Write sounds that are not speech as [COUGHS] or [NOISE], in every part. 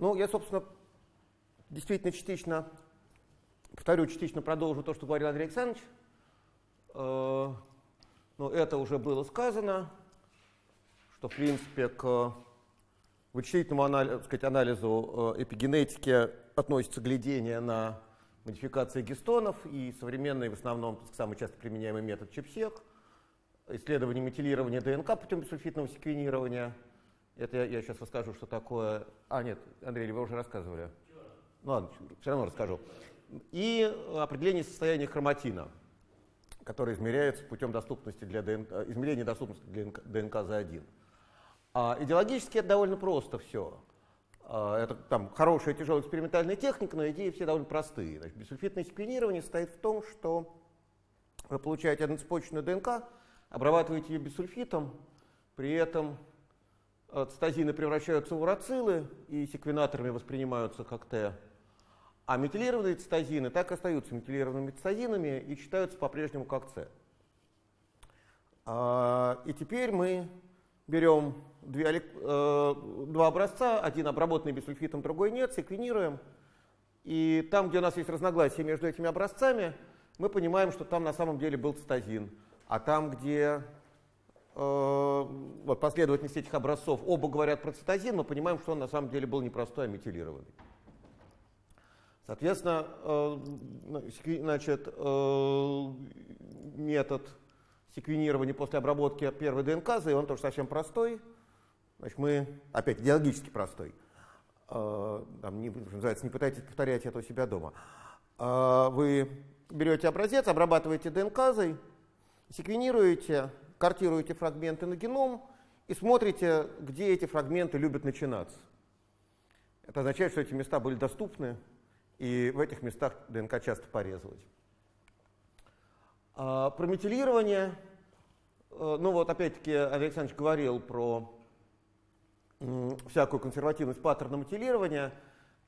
Ну, я, собственно, действительно частично, повторю, частично продолжу то, что говорил Андрей Александрович. Э, но это уже было сказано, что, в принципе, к вычислительному анализу, сказать, анализу э, эпигенетики относится глядение на модификации гистонов и современный, в основном, самый часто применяемый метод ЧИПСЕК, исследование метилирования ДНК путем сульфитного секвенирования. Это я, я сейчас расскажу, что такое... А, нет, Андрей, вы уже рассказывали. Ну ладно, все равно расскажу. И определение состояния хроматина – который измеряется путем доступности для ДНК, измерения доступности для ДНК за один. А идеологически это довольно просто все. А, это там хорошая тяжелая экспериментальная техника, но идеи все довольно простые. Значит, бисульфитное секвенирование состоит в том, что вы получаете одноцепочную ДНК, обрабатываете ее бисульфитом, при этом цитозины превращаются в урацилы и секвенаторами воспринимаются как Т. А метилированные цитозины так и остаются метилированными цитозинами и читаются по-прежнему как С. А, и теперь мы берем две, э, два образца, один обработанный бисульфитом, другой нет, секвенируем. И там, где у нас есть разногласия между этими образцами, мы понимаем, что там на самом деле был цитозин. А там, где вот последовательность этих образцов оба говорят про цитозин, мы понимаем, что он на самом деле был не простой, а метилированный. Соответственно, э, значит, э, метод секвенирования после обработки первой ДНК, и он тоже совсем простой. Значит, мы, опять, идеологически простой. Э, там, не, называется, не пытайтесь повторять это у себя дома. Вы берете образец, обрабатываете ДНК, секвенируете, картируете фрагменты на геном и смотрите, где эти фрагменты любят начинаться. Это означает, что эти места были доступны и в этих местах ДНК часто порезалась. А, про метилирование, э, ну вот опять-таки Александр говорил про всякую консервативность паттерна метилирования.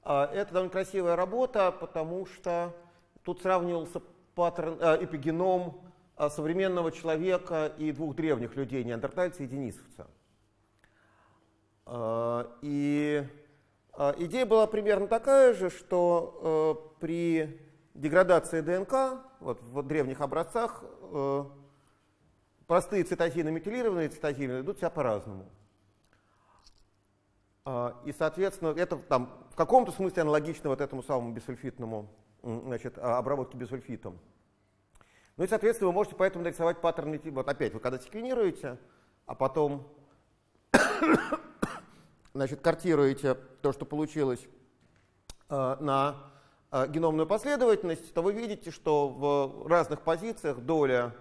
А, это довольно красивая работа, потому что тут сравнивался паттерн, э, эпигеном современного человека и двух древних людей, неандертальца и денисовца. И а, идея была примерно такая же, что э, при деградации ДНК вот, в древних образцах э, простые цитозины, метилированные цитозины идут себя по-разному. Э, и, соответственно, это там, в каком-то смысле аналогично вот этому самому бисульфитному, значит, а, обработке бисульфитом. Ну и, соответственно, вы можете поэтому нарисовать паттерн, вот опять, вы когда секвенируете, а потом [COUGHS] значит, картируете то, что получилось э, на э, геномную последовательность, то вы видите, что в разных позициях доля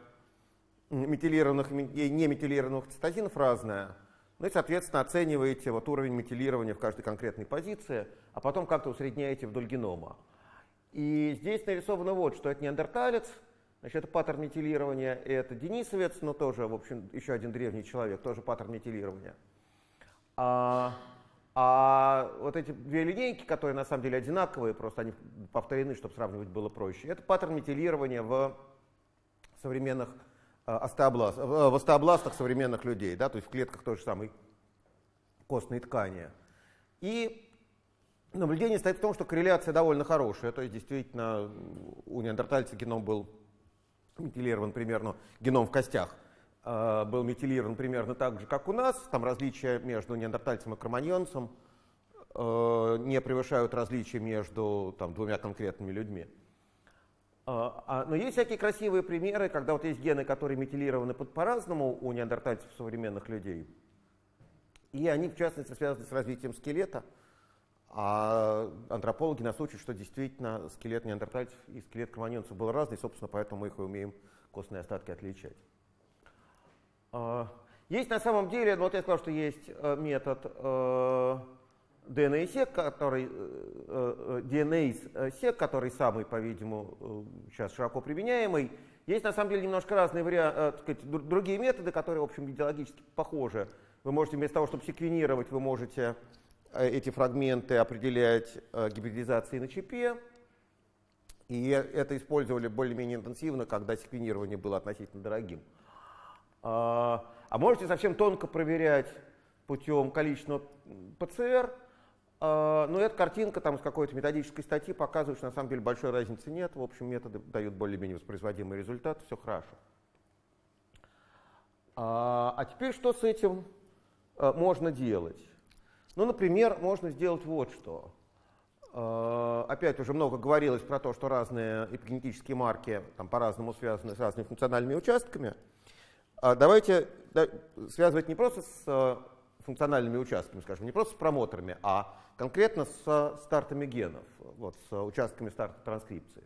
метилированных и неметилированных цитозинов разная. Ну и, соответственно, оцениваете вот уровень метилирования в каждой конкретной позиции, а потом как-то усредняете вдоль генома. И здесь нарисовано вот, что это неандерталец, значит, это паттерн метилирования, и это денисовец, но тоже, в общем, еще один древний человек, тоже паттерн метилирования. А, а вот эти две линейки, которые на самом деле одинаковые, просто они повторены, чтобы сравнивать было проще, это паттерн метилирования в современных э, остеобласт, в остеобластах современных людей, да, то есть в клетках той же самой костной ткани. И наблюдение стоит в том, что корреляция довольно хорошая, то есть действительно у неандертальца геном был метилирован примерно, геном в костях Э, был метилирован примерно так же, как у нас. Там различия между неандертальцем и кроманьонцем э, не превышают различия между там, двумя конкретными людьми. Э, а, но есть всякие красивые примеры, когда вот есть гены, которые метилированы по-разному у неандертальцев современных людей. И они, в частности, связаны с развитием скелета. А антропологи нас учат, что действительно скелет неандертальцев и скелет кроманьонцев был разный, собственно, поэтому мы их и умеем костные остатки отличать. А, есть на самом деле, ну вот я сказал, что есть э, метод э, DNA-сек, который, э, DNA-сек, который самый, по-видимому, сейчас широко применяемый. Есть на самом деле немножко разные варианты, другие методы, которые, в общем, идеологически похожи. Вы можете вместо того, чтобы секвенировать, вы можете эти фрагменты определять гибридизацией на чипе. И это использовали более-менее интенсивно, когда секвенирование было относительно дорогим. А, а можете совсем тонко проверять путем количественного ПЦР, А, но эта картинка там с какой-то методической статьи показывает, что на самом деле большой разницы нет. В общем, методы дают более-менее воспроизводимый результат, все хорошо. А, а теперь что с этим а, можно делать? Ну, например, можно сделать вот что. А, опять уже много говорилось про то, что разные эпигенетические марки там, по-разному связаны с разными функциональными участками. А давайте да, связывать не просто с а, функциональными участками, скажем, не просто с промоторами, а конкретно с стартами генов, вот, с участками старта транскрипции.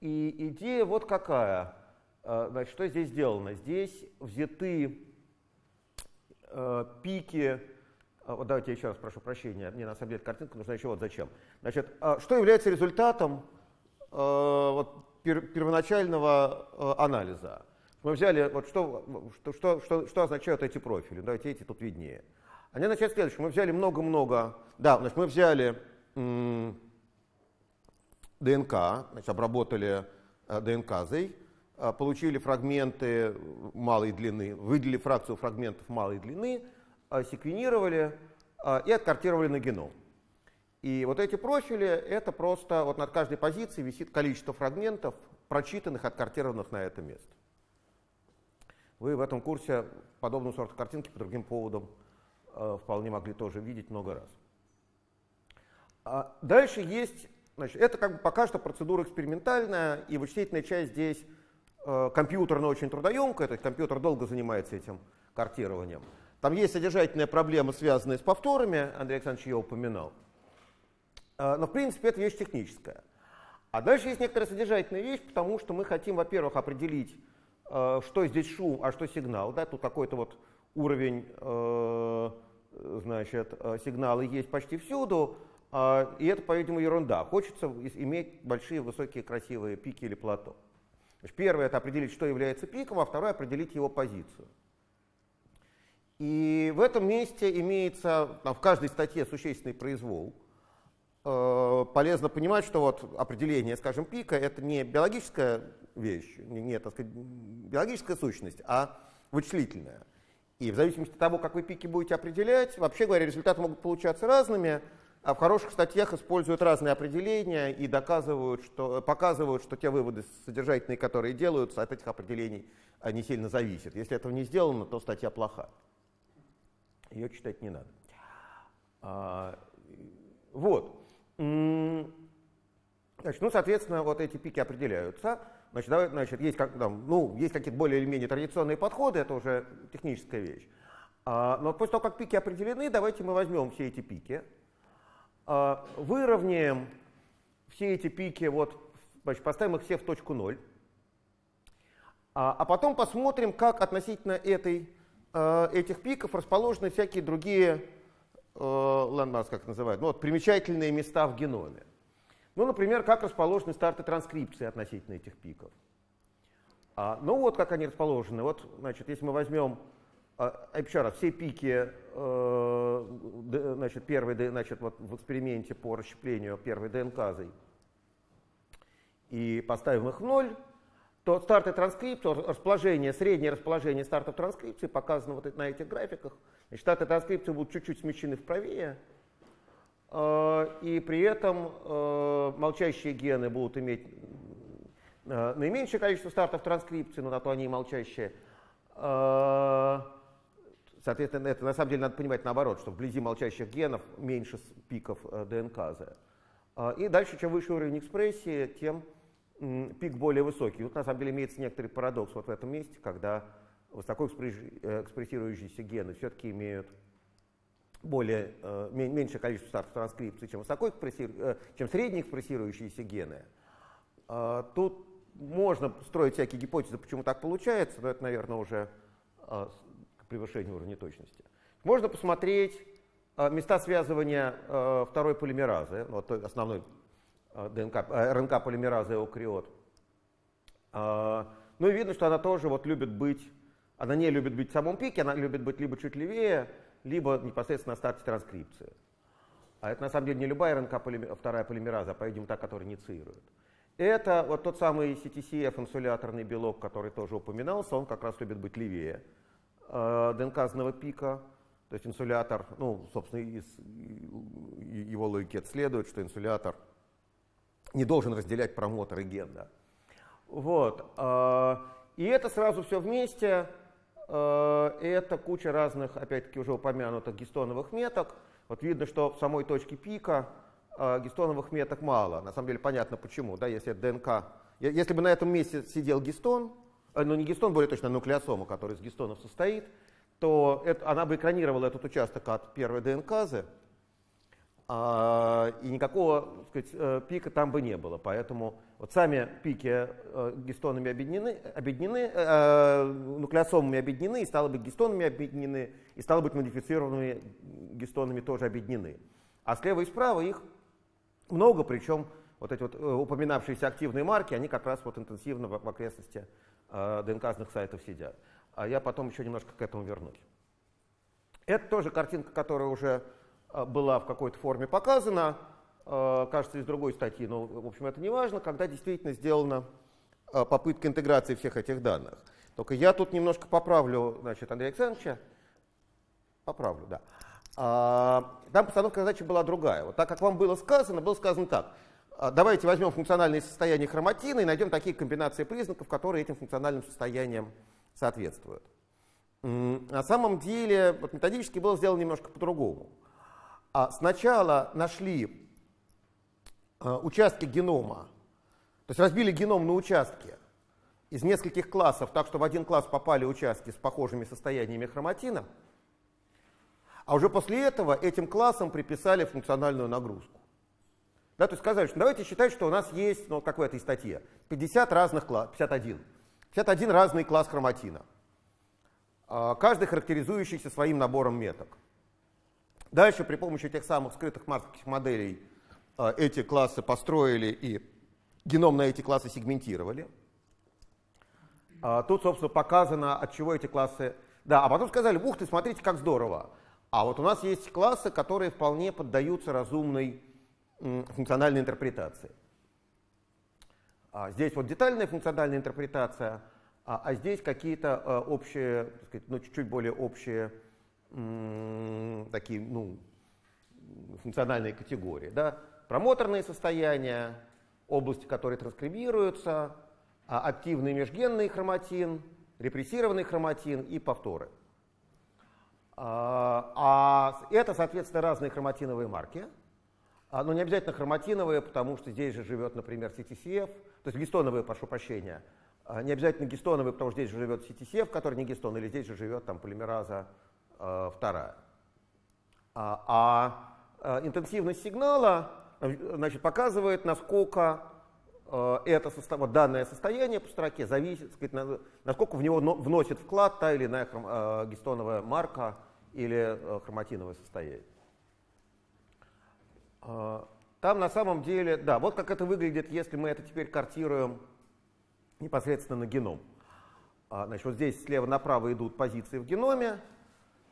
И идея вот какая. А, значит, что здесь сделано? Здесь взяты э, пики, вот давайте еще раз прошу прощения, мне на самом деле картинка нужна еще вот зачем. Значит, а что является результатом э, вот, пер, первоначального анализа? Мы взяли, вот что, что, что, что, что означают эти профили, давайте эти тут виднее. Они означают следующее, мы взяли много-много, да, значит, мы взяли ДНК, значит, обработали э, получили фрагменты малой длины, выделили фракцию фрагментов малой длины, секвенировали э, и откартировали на геном. И вот эти профили, это просто, вот над каждой позицией висит количество фрагментов, прочитанных, откартированных на это место. Вы в этом курсе подобную сорт картинки по другим поводам э, вполне могли тоже видеть много раз. А дальше есть, значит, это как бы пока что процедура экспериментальная, и вычислительная часть здесь компьютерно очень трудоемкая, то есть компьютер долго занимается этим картированием. Там есть содержательная проблема, связанная с повторами, Андрей Александрович ее упоминал. Э, но в принципе это вещь техническая. А дальше есть некоторая содержательная вещь, потому что мы хотим, во-первых, определить Э, что здесь шум, а что сигнал. Да? Тут какой-то вот уровень э, значит, сигнала есть почти всюду, и это, по-видимому, ерунда. Хочется иметь большие, высокие, красивые пики или плато. Значит, первое – это определить, что является пиком, а второе – определить его позицию. И в этом месте имеется там, в каждой статье существенный произвол. полезно понимать, что вот определение, скажем, пика – это не биологическое вещь, не, так сказать, биологическая сущность, а вычислительная. И в зависимости от того, как вы пики будете определять, вообще говоря, результаты могут получаться разными, а в хороших статьях используют разные определения и доказывают, что, показывают, что те выводы содержательные, которые делаются, от этих определений не сильно зависят. Если этого не сделано, то статья плоха. Ее читать не надо. А, вот. Значит, ну, соответственно, вот эти пики определяются. Значит, давай, значит есть, как, там, ну, есть какие-то более или менее традиционные подходы, это уже техническая вещь. А, но после того, как пики определены, давайте мы возьмем все эти пики, а, выровняем все эти пики, вот, значит, поставим их все в точку 0, а, а потом посмотрим, как относительно этой, этих пиков расположены всякие другие ландмаркс, как называют, ну, вот, примечательные места в геноме. Ну, например, как расположены старты транскрипции относительно этих пиков. А, ну вот как они расположены. Вот, значит, если мы возьмем а, еще раз, все пики, э, значит, первый, значит, вот в эксперименте по расщеплению первой ДНК и поставим их в ноль, то старты транскрипции, расположение, среднее расположение стартов транскрипции показано вот на этих графиках. Значит, старты транскрипции будут чуть-чуть смещены вправее, Э, и при этом э, молчащие гены будут иметь э, наименьшее количество стартов транскрипции, но на то они и молчащие. Соответственно, это на самом деле надо понимать наоборот, что вблизи молчащих генов меньше пиков ДНК. И дальше, чем выше уровень экспрессии, тем пик более высокий. Вот на самом деле имеется некоторый парадокс вот в этом месте, когда высоко экспрессирующиеся гены все-таки имеют более, э, меньшее количество стартов транскрипции, чем, высоко э, чем средне экспрессирующиеся гены, э, тут можно строить всякие гипотезы, почему так получается, но это, наверное, уже э, к превышению уровня точности. Можно посмотреть э, места связывания э, второй полимеразы, вот той основной э, ДНК, э, РНК полимеразы эукариот. Э, ну и видно, что она тоже вот любит быть, она не любит быть в самом пике, она любит быть либо чуть левее, либо непосредственно на старте транскрипции. А это на самом деле не любая РНК полимер, вторая полимераза, а, по-видимому, та, которая инициирует. Это вот тот самый CTCF инсуляторный белок, который тоже упоминался, он как раз любит быть левее э, ДНК-зного пика, то есть инсулятор, ну, собственно, из его логике это следует, что инсулятор не должен разделять промотор и ген. Вот. А, и это сразу все вместе, а, это куча разных, опять-таки, уже упомянутых гистоновых меток. Вот видно, что в самой точке пика а, гистоновых меток мало. На самом деле понятно почему. Да, если это ДНК, если бы на этом месте сидел гистон, ну не гистон, более точно нуклеосома, который из гистонов состоит, то это, она бы экранировала этот участок от первой ДНКазы, а, и никакого сказать, э, пика там бы не было. Поэтому вот сами пики э, гистонами объединены, объединены э, нуклеосомами объединены, и стало быть гистонами объединены, и стало быть модифицированными гистонами тоже объединены. А слева и справа их много, причем вот эти вот упоминавшиеся активные марки, они как раз вот интенсивно в окрестности ДНК-зных сайтов сидят. А я потом еще немножко к этому вернусь. Это тоже картинка, которая уже была в какой-то форме показана, э, кажется, из другой статьи, но, в общем, это не важно, когда действительно сделана э, попытка интеграции всех этих данных. Только я тут немножко поправлю, значит, Андрея Александровича. Поправлю, да. А, там постановка задачи была другая. Вот так как вам было сказано, было сказано так. Давайте возьмем функциональные состояния хроматина и найдем такие комбинации признаков, которые этим функциональным состояниям соответствуют. На самом деле, вот методически было сделано немножко по-другому. А сначала нашли а, участки генома, то есть разбили геном на участки из нескольких классов, так что в один класс попали участки с похожими состояниями хроматина, а уже после этого этим классам приписали функциональную нагрузку. Да, то есть сказали, что давайте считать, что у нас есть, ну, как в этой статье, 50 разных классов, 51. 51 разный класс хроматина, а, каждый характеризующийся своим набором меток. Дальше при помощи тех самых скрытых марковских моделей а, эти классы построили и геном на эти классы сегментировали. А, тут, собственно, показано, от чего эти классы... Да, а потом сказали, ух ты, смотрите, как здорово. А вот у нас есть классы, которые вполне поддаются разумной функциональной интерпретации. А здесь вот детальная функциональная интерпретация, а, а здесь какие-то общие, так сказать, ну, чуть-чуть более общие такие ну, функциональные категории. Да? Промоторные состояния, области, которые транскрибируются, а активный межгенный хроматин, репрессированный хроматин и повторы. А, а это, соответственно, разные хроматиновые марки. А, но не обязательно хроматиновые, потому что здесь же живет, например, CTCF, то есть гистоновые, прошу прощения. Не обязательно гистоновые, потому что здесь же живет CTCF, который не гистон, или здесь же живет там полимераза вторая. А, а э, интенсивность сигнала значит, показывает, насколько э, это вот данное состояние по строке зависит, сказать, насколько в него вносит вклад та или иная гистоновая марка или хроматиновое состояние. Там на самом деле, да, вот как это выглядит, если мы это теперь картируем непосредственно на геном. Значит, вот здесь слева направо идут позиции в геноме,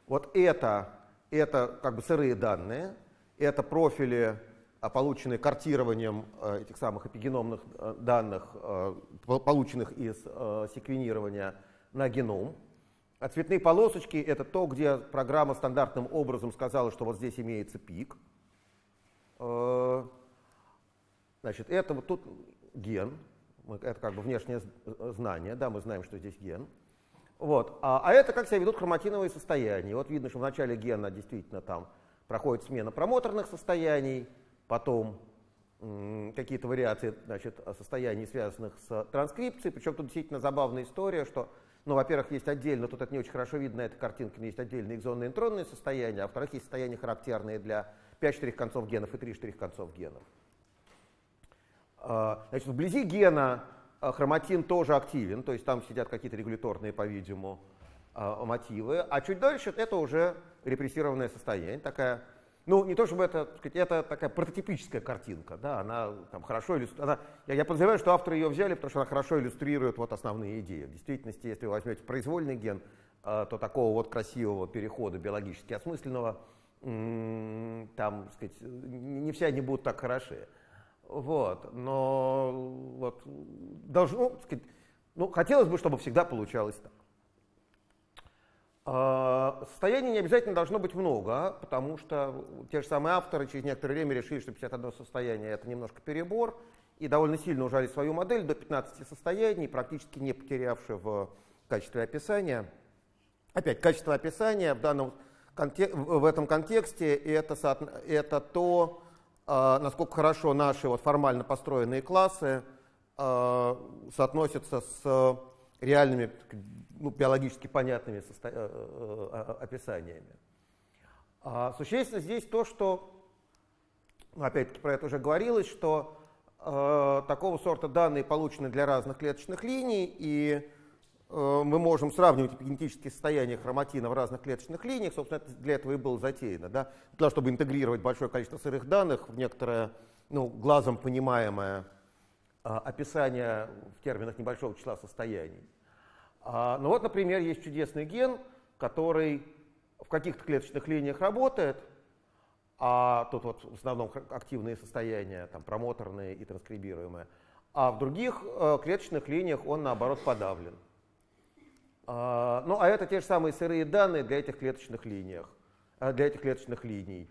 вот это, это как бы сырые данные, это профили, а, полученные картированием э, этих самых эпигеномных э, данных, полученных из секвенирования на геном. А цветные полосочки – это то, где программа стандартным образом сказала, что вот здесь имеется пик. Значит, это вот тут ген, это как бы внешнее знание, да, мы знаем, что здесь ген. Вот. А, а это как себя ведут хроматиновые состояния. Вот видно, что в начале гена действительно там проходит смена промоторных состояний, потом какие-то вариации значит, состояний, связанных с транскрипцией. Причем тут действительно забавная история, что, ну, во-первых, есть отдельно, тут это не очень хорошо видно на этой но есть отдельные экзонные интронные состояния, а во-вторых, есть состояния характерные для 5 штрих-концов генов и 3 штрих-концов генов. А, значит, вблизи гена хроматин тоже активен, то есть там сидят какие-то регуляторные, по-видимому, а, мотивы. А чуть дальше это уже репрессированное состояние, такая, ну не то чтобы это, сказать, это такая прототипическая картинка, да, она там хорошо иллюстрирует, я, я подозреваю, что авторы ее взяли, потому что она хорошо иллюстрирует вот основные идеи. В действительности, если вы возьмете произвольный ген, а, то такого вот красивого перехода биологически осмысленного, там, сказать, не все они будут так хороши. Вот, но вот, должно, сказать, ну, хотелось бы, чтобы всегда получалось так. А, состояний не обязательно должно быть много, потому что те же самые авторы через некоторое время решили, что 51 состояние это немножко перебор, и довольно сильно ужали свою модель до 15 состояний, практически не потерявши в качестве описания. Опять, качество описания в, данном, в этом контексте это, это то, а, насколько хорошо наши вот формально построенные классы а, соотносятся с реальными ну, биологически понятными. Э, э, описаниями. А существенно здесь то, что, ну, опять-таки про это уже говорилось, что э, такого сорта данные получены для разных клеточных линий, и мы можем сравнивать генетические состояния хроматина в разных клеточных линиях, собственно, это для этого и было затеяно, да? для того, чтобы интегрировать большое количество сырых данных в некоторое ну, глазом понимаемое э, описание в терминах небольшого числа состояний. А, ну вот, например, есть чудесный ген, который в каких-то клеточных линиях работает, а тут вот в основном активные состояния, там, промоторные и транскрибируемые, а в других э, клеточных линиях он, наоборот, подавлен. А, ну, а это те же самые сырые данные для этих клеточных линиях, э, для этих клеточных линий.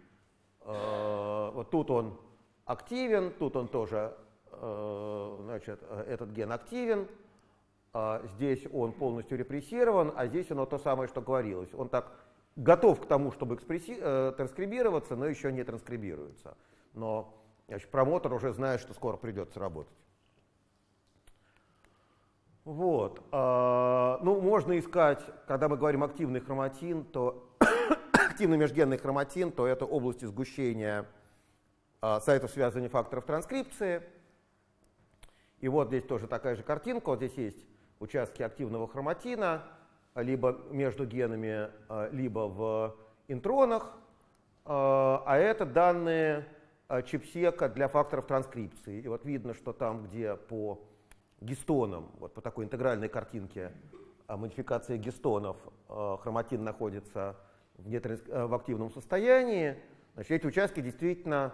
А, вот тут он активен, тут он тоже, э, значит, этот ген активен, а, здесь он полностью репрессирован, а здесь оно то самое, что говорилось. Он так готов к тому, чтобы экспресси... э, транскрибироваться, но еще не транскрибируется. Но значит, промотор уже знает, что скоро придется работать. Вот. А, ну, можно искать, когда мы говорим активный хроматин, то [COUGHS] активный межгенный хроматин, то это области сгущения а, сайтов связывания факторов транскрипции. И вот здесь тоже такая же картинка. Вот здесь есть участки активного хроматина, либо между генами, а, либо в интронах, а, это данные чипсека для факторов транскрипции. И вот видно, что там, где по гистонам, вот по такой интегральной картинке модификации гистонов хроматин находится в, нетранск... в активном состоянии, значит, эти участки действительно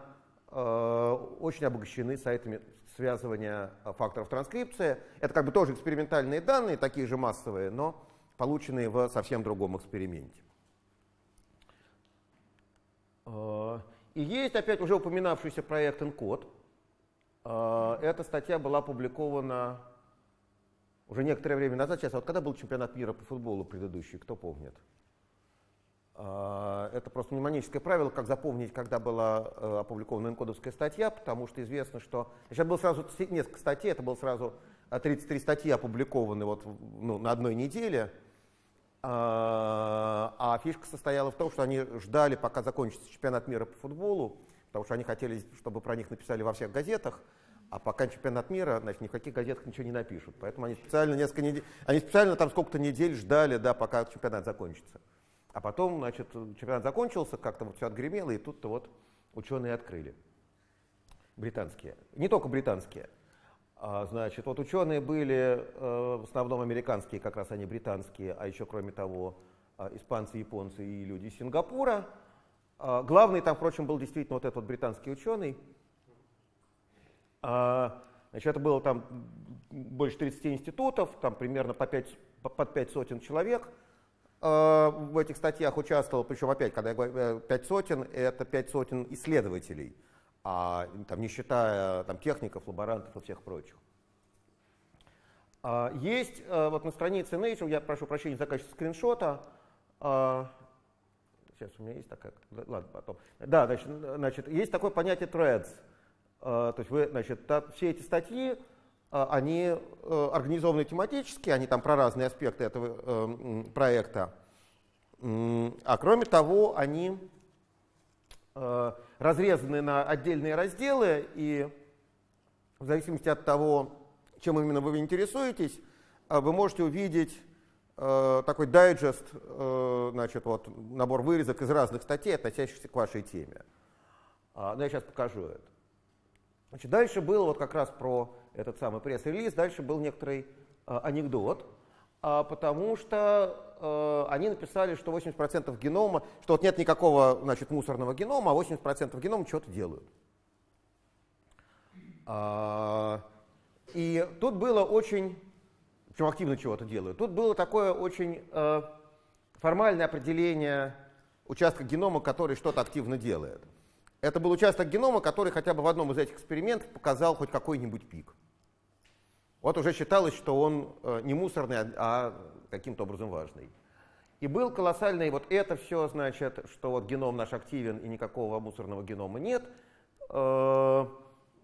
очень обогащены сайтами связывания э, факторов транскрипции. Это как бы тоже экспериментальные данные, такие же массовые, но полученные в совсем другом эксперименте. Э, и есть опять уже упоминавшийся проект ENCODE. Э, эта статья была опубликована уже некоторое время назад. Сейчас, вот когда был чемпионат мира по футболу предыдущий, кто помнит? А, это просто мнемоническое правило, как запомнить, когда была э, опубликована энкодовская статья, потому что известно, что... Сейчас было сразу несколько статей, это было сразу 33 э, статьи опубликованы вот, ну, на одной неделе, а, а фишка состояла в том, что они ждали, пока закончится чемпионат мира по футболу, потому что они хотели, чтобы про них написали во всех газетах, а пока чемпионат мира, значит, ни в каких газетах ничего не напишут. Поэтому они специально несколько недель, они специально там сколько-то недель ждали, да, пока чемпионат закончится. А потом, значит, чемпионат закончился, как-то вот все отгремело, и тут-то вот ученые открыли. Британские. Не только британские. А, значит, вот ученые были э, в основном американские, как раз они британские, а еще, кроме того, э, испанцы, японцы и люди из Сингапура. Э, главный там, впрочем, был действительно вот этот британский ученый. Э, значит, это было там больше 30 институтов, там примерно по 5, под 5 сотен человек – Э, в этих статьях участвовал, причем опять, когда я говорю э, пять сотен, это пять сотен исследователей, а, там, не считая там, техников, лаборантов и всех прочих. А, есть э, вот на странице Nature, я прошу прощения за качество скриншота, а, сейчас у меня есть такая, ладно, потом. Да, значит, значит есть такое понятие threads. То есть вы, значит, все эти статьи а, они э, организованы тематически, они там про разные аспекты этого э, проекта. А кроме того, они э, разрезаны на отдельные разделы, и в зависимости от того, чем именно вы интересуетесь, вы можете увидеть такой дайджест, значит, вот, набор вырезок из разных статей, относящихся к вашей теме. А, ну, я сейчас покажу это. Значит, дальше было вот как раз про этот самый пресс-релиз, дальше был некоторый э, анекдот, э, потому что э, они написали, что 80% генома, что вот нет никакого значит, мусорного генома, а 80% генома что-то делают. Э, и тут было очень, причем активно чего-то делают, тут было такое очень э, формальное определение участка генома, который что-то активно делает. Это был участок генома, который хотя бы в одном из этих экспериментов показал хоть какой-нибудь пик. Вот уже считалось, что он э, не мусорный, а, а каким-то образом важный. И был колоссальный, вот это все значит, что вот геном наш активен и никакого мусорного генома нет. Э,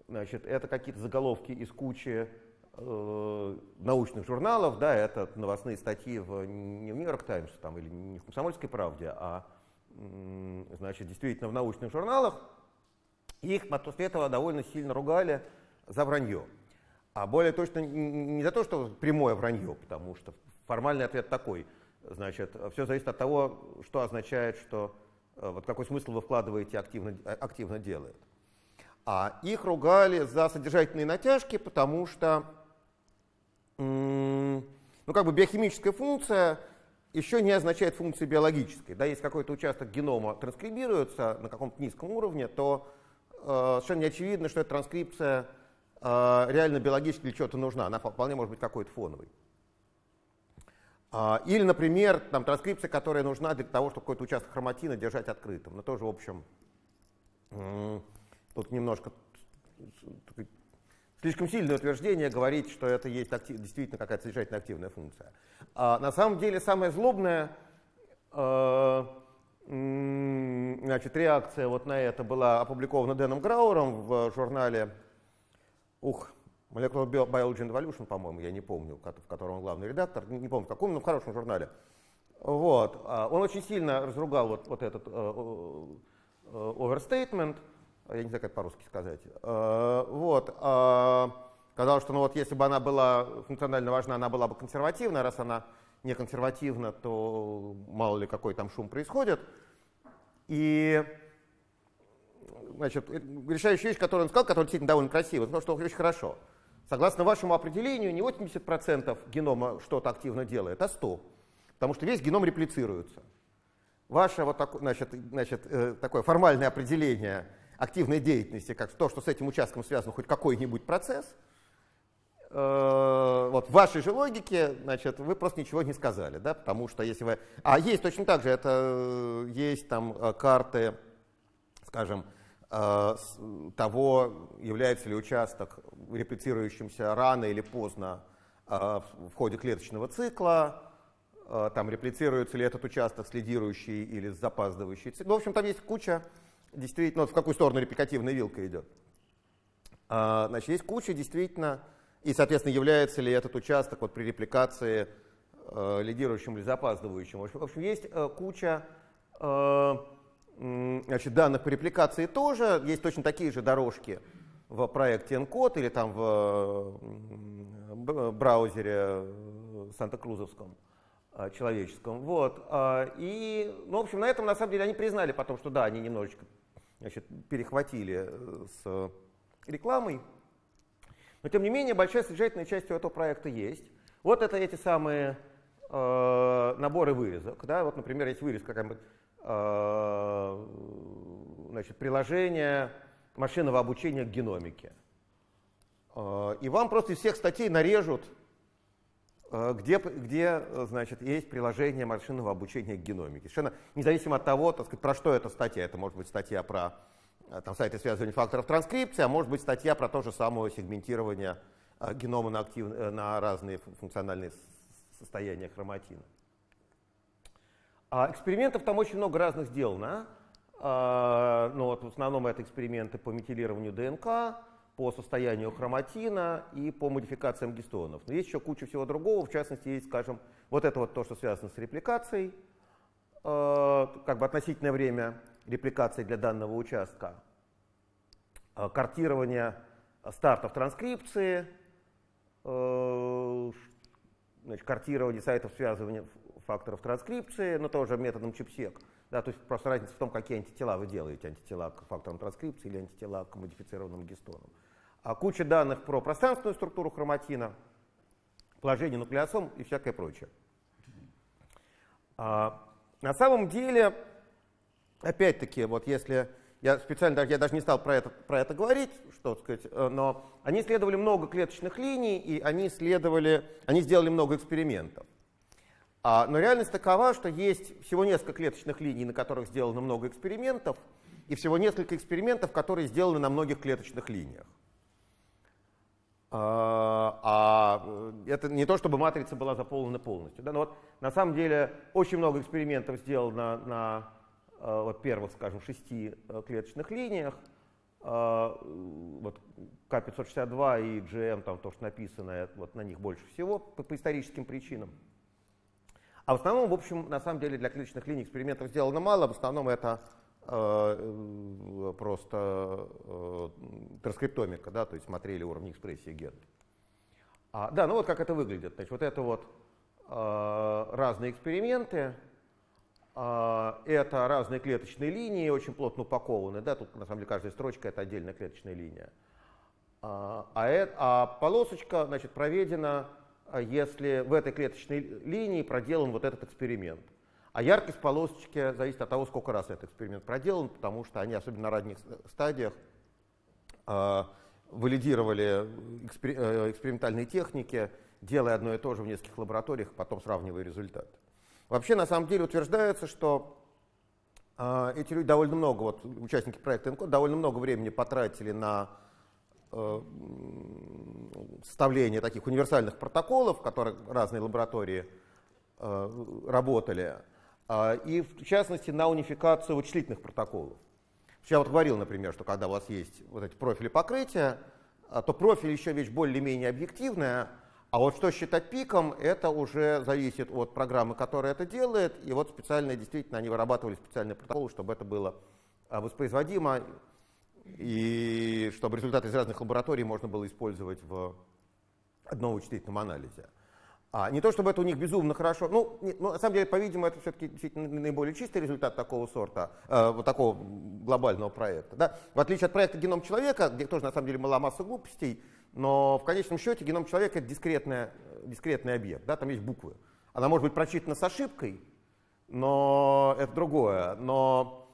значит, это какие-то заголовки из кучи э, научных журналов, да, это новостные статьи в, не в Нью-Йорк там, или не в «Комсомольской правде», а значит, действительно в научных журналах. Их после этого довольно сильно ругали за вранье. А более точно не за то, что прямое вранье, потому что формальный ответ такой. Значит, все зависит от того, что означает, что э, вот какой смысл вы вкладываете активно, э, активно делает. А их ругали за содержательные натяжки, потому что ну, как бы биохимическая функция еще не означает функции биологической. Да, если какой-то участок генома транскрибируется на каком-то низком уровне, то э, совершенно не очевидно, что эта транскрипция э, реально биологически для чего-то нужна. Она вполне может быть какой-то фоновой. А, или, например, там, транскрипция, которая нужна для того, чтобы какой-то участок хроматина держать открытым. Но тоже, в общем, тут немножко слишком сильное утверждение говорить, что это есть актив, действительно какая-то содержательная активная функция. А на самом деле самая злобная э, значит, реакция вот на это была опубликована Дэном Грауром в журнале ух, Molecular Biology and Evolution, по-моему, я не помню, в котором он главный редактор, не помню в каком, но в хорошем журнале. Вот. А он очень сильно разругал вот, вот этот uh, overstatement, я не знаю, как по-русски сказать. Uh, вот. Uh, сказал, что ну, вот, если бы она была функционально важна, она была бы консервативна, раз она не консервативна, то мало ли какой там шум происходит. И значит, решающая вещь, которую он сказал, которая действительно довольно красивая, то, что очень хорошо. Согласно вашему определению, не 80% генома что-то активно делает, а 100%. Потому что весь геном реплицируется. Ваше вот так, значит, значит, э, такое формальное определение активной деятельности, как то, что с этим участком связан хоть какой-нибудь процесс, э, вот в вашей же логике, значит, вы просто ничего не сказали, да, потому что если вы... А есть точно так же, это э, есть там э, карты, скажем, того, является ли участок реплицирующимся рано или поздно в ходе клеточного цикла, там реплицируется ли этот участок следирующий или запаздывающий цикл. Ну, в общем, там есть куча, действительно, вот в какую сторону репликативная вилка идет. Значит, есть куча действительно, и, соответственно, является ли этот участок вот при репликации лидирующим или запаздывающим. В общем, есть куча значит, данных по репликации тоже. Есть точно такие же дорожки в проекте ENCODE или там в браузере Санта-Крузовском а, человеческом. Вот. А, и, ну, в общем, на этом, на самом деле, они признали потом, что да, они немножечко значит, перехватили э, с рекламой. Но, тем не менее, большая содержательная часть у этого проекта есть. Вот это эти самые э, наборы вырезок. Да? Вот, например, есть вырезка какая-нибудь Э, значит, приложение машинного обучения к геномике. Э, и вам просто из всех статей нарежут, где, где значит, есть приложение машинного обучения к геномике. Совершенно независимо от того, так сказать, про что эта статья. Это может быть статья про там, сайты связывания факторов транскрипции, а может быть статья про то же самое сегментирование генома на, актив, на разные функциональные состояния хроматина. А экспериментов там очень много разных сделано. А, ну, вот в основном это эксперименты по метилированию ДНК, по состоянию хроматина и по модификациям гистонов. Но есть еще куча всего другого, в частности, есть, скажем, вот это вот то, что связано с репликацией, э, как бы относительное время репликации для данного участка, э, картирование стартов транскрипции, э, значит, картирование сайтов связывания факторов транскрипции, но тоже методом чипсек. Да, то есть просто разница в том, какие антитела вы делаете, антитела к факторам транскрипции или антитела к модифицированным гистонам. А куча данных про пространственную структуру хроматина, положение нуклеосом и всякое прочее. А, на самом деле, опять-таки, вот если я специально я даже не стал про это, про это говорить, что сказать, э, но они исследовали много клеточных линий, и они, исследовали, они сделали много экспериментов. А, но реальность такова, что есть всего несколько клеточных линий, на которых сделано много экспериментов, и всего несколько экспериментов, которые сделаны на многих клеточных линиях. А, а это не то, чтобы матрица была заполнена полностью. Да? Но вот на самом деле очень много экспериментов сделано на а, вот первых, скажем, шести э, клеточных линиях. А, вот К562 и GM, там то, что написано, вот на них больше всего по, по историческим причинам. А в основном, в общем, на самом деле для клеточных линий экспериментов сделано мало. В основном это э, просто э, транскриптомика, да, то есть смотрели уровни экспрессии генов. А, да, ну вот как это выглядит. Значит, вот это вот э, разные эксперименты. Э, это разные клеточные линии, очень плотно упакованы. Да, тут на самом деле каждая строчка это отдельная клеточная линия. А, это, а полосочка значит, проведена если в этой клеточной линии проделан вот этот эксперимент. А яркость полосочки зависит от того, сколько раз этот эксперимент проделан, потому что они, особенно на ранних стадиях, а, валидировали э, экспериментальные техники, делая одно и то же в нескольких лабораториях, потом сравнивая результаты. Вообще, на самом деле, утверждается, что эти люди довольно много, вот участники проекта НКО, довольно много времени потратили на Э, составление таких универсальных протоколов, в которых разные лаборатории э, работали, и в частности на унификацию вычислительных протоколов. Я вот говорил, например, что когда у вас есть вот эти профили покрытия, а, то профиль еще вещь более-менее объективная, а вот что считать пиком, это уже зависит от программы, которая это делает, и вот специально, действительно, они вырабатывали специальные протоколы, чтобы это было а, воспроизводимо и чтобы результаты из разных лабораторий можно было использовать в одном вычислительном анализе. А не то, чтобы это у них безумно хорошо, ну, не, ну на самом деле, по-видимому, это все-таки действительно наиболее чистый результат такого сорта, э, вот такого глобального проекта. Да? В отличие от проекта «Геном человека», где тоже на самом деле мала масса глупостей, но в конечном счете геном человека это дискретный, дискретный объект, да? там есть буквы. Она может быть прочитана с ошибкой, но это другое. Но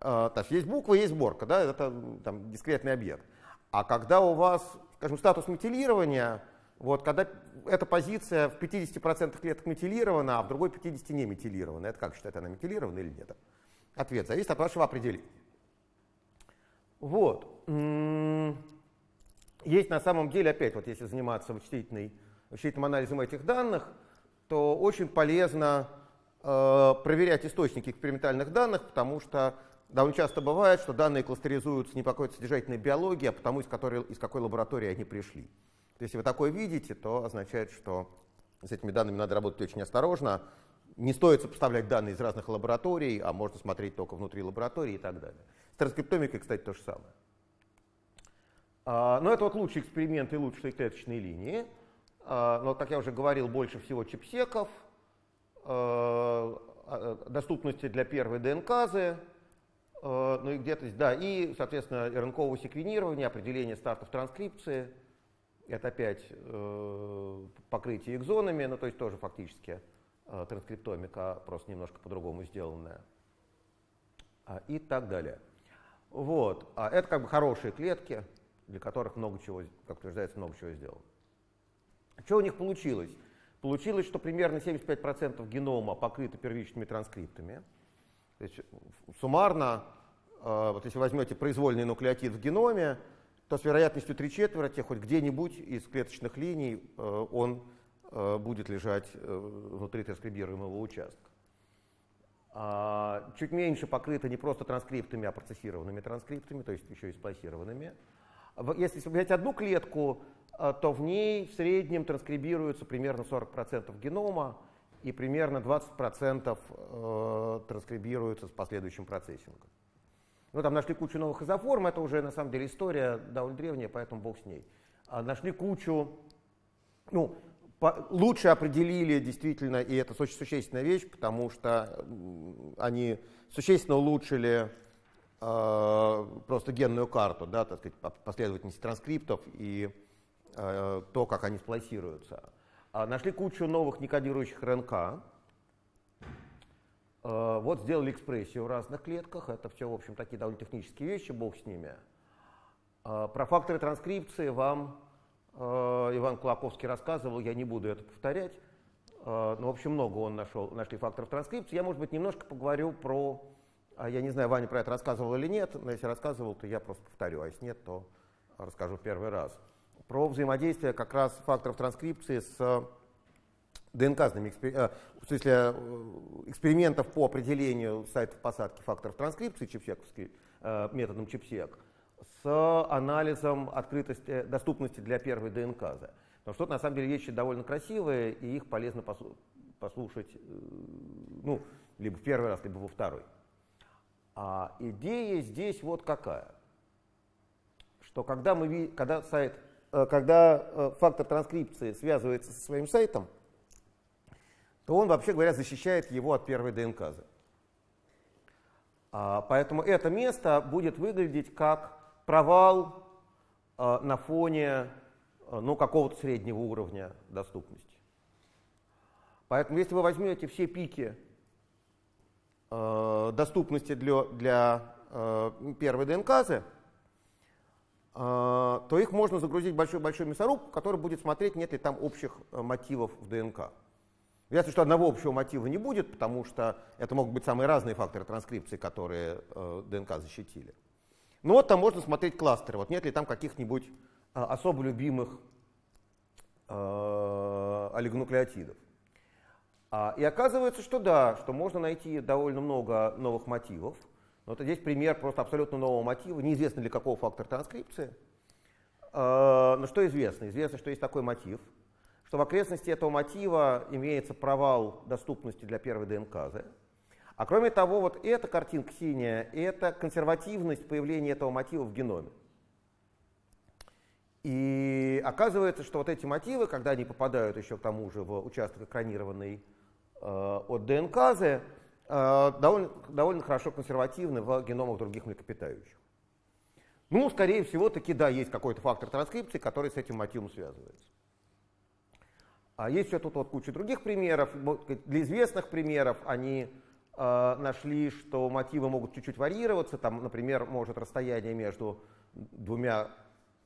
а, то есть буква, есть сборка, да, это там, дискретный объект. А когда у вас, скажем, статус метилирования, вот, когда эта позиция в 50% клеток метилирована, а в другой 50% не метилирована, это как считать, она метилирована или нет? Ответ зависит от вашего определения. Вот. Есть на самом деле, опять, вот если заниматься вычислительной, вычислительным анализом этих данных, то очень полезно э, проверять источники экспериментальных данных, потому что Довольно часто бывает, что данные кластеризуются не по какой-то содержательной биологии, а потому, из, которой, из какой лаборатории они пришли. Если вы такое видите, то означает, что с этими данными надо работать очень осторожно. Не стоит сопоставлять данные из разных лабораторий, а можно смотреть только внутри лаборатории и так далее. С транскриптомикой, кстати, то же самое. А, но это вот лучшие эксперименты и лучшие клеточные линии. А, но, как я уже говорил, больше всего чипсеков, а, доступности для первой ДНКазы, ну и где-то, да, и, соответственно, РНКового секвенирования, определение стартов транскрипции, это опять э, покрытие экзонами, ну то есть тоже фактически э, транскриптомика, просто немножко по-другому сделанная. А, и так далее. Вот. А это как бы хорошие клетки, для которых много чего, как утверждается, много чего сделано. Что у них получилось? Получилось, что примерно 75% генома покрыто первичными транскриптами. То есть суммарно, э, вот если возьмете произвольный нуклеотид в геноме, то с вероятностью 3 четверти хоть где-нибудь из клеточных линий э, он э, будет лежать внутри транскрибируемого участка. А чуть меньше покрыто не просто транскриптами, а процессированными транскриптами, то есть еще и сплассированными. Если взять одну клетку, то в ней в среднем транскрибируется примерно 40% генома, и примерно 20% э, транскрибируется с последующим процессингом. Ну, там нашли кучу новых изоформ, это уже на самом деле история довольно древняя, поэтому бог с ней. А нашли кучу, ну, по, лучше определили действительно, и это очень существенная вещь, потому что они существенно улучшили э, просто генную карту, да, так сказать, последовательность транскриптов и э, то, как они сплассируются. А, нашли кучу новых некодирующих РНК. А, вот сделали экспрессию в разных клетках. Это все, в общем, такие довольно технические вещи, бог с ними. А, про факторы транскрипции вам Иван Кулаковский рассказывал, я не буду это повторять. э, ну, в общем, много он нашел, нашли факторов транскрипции. Я, может быть, немножко поговорю про, а я не знаю, Ваня про это рассказывал или нет, но если рассказывал, то я просто повторю, а если нет, то расскажу первый раз. Про взаимодействие как раз факторов транскрипции с ДНК-сными э, в смысле экспериментов по определению сайтов посадки факторов транскрипции чипсековский методом чипсек с анализом открытости, доступности для первой ДНК. Потому что тут на самом деле вещи довольно красивые, и их полезно послушать э, ну, либо в первый раз, либо во второй. А идея здесь вот какая. Что когда, мы, когда, сайт, э, когда э, фактор транскрипции связывается со своим сайтом, то он, вообще говоря, защищает его от первой ДНК. А, поэтому это место будет выглядеть как провал на фоне Э, ну, какого-то среднего уровня доступности. Поэтому если вы возьмете все пики э, доступности для, для первой ДНК, э, то их можно загрузить в большой-большой мясорубку, который будет смотреть, нет ли там общих мотивов в ДНК. Ясно, что одного общего мотива не будет, потому что это могут быть самые разные факторы транскрипции, которые э, ДНК защитили. Но вот там можно смотреть кластеры. Вот нет ли там каких-нибудь а, особо любимых э, олигонуклеотидов. А, и оказывается, что да, что можно найти довольно много новых мотивов. Но вот здесь пример просто абсолютно нового мотива, неизвестно для какого фактора транскрипции. Э, но что известно? Известно, что есть такой мотив, что в окрестности этого мотива имеется провал доступности для первой ДНК. А кроме того, вот эта картинка синяя – это консервативность появления этого мотива в геноме. И оказывается, что вот эти мотивы, когда они попадают еще к тому же в участок экранированный э, от ДНК, э, довольно, довольно хорошо консервативны в геномах других млекопитающих. Ну, скорее всего, таки да, есть какой-то фактор транскрипции, который с этим мотивом связывается. А есть еще тут вот куча других примеров. Для известных примеров они э, нашли, что мотивы могут чуть-чуть варьироваться. Там, например, может расстояние между двумя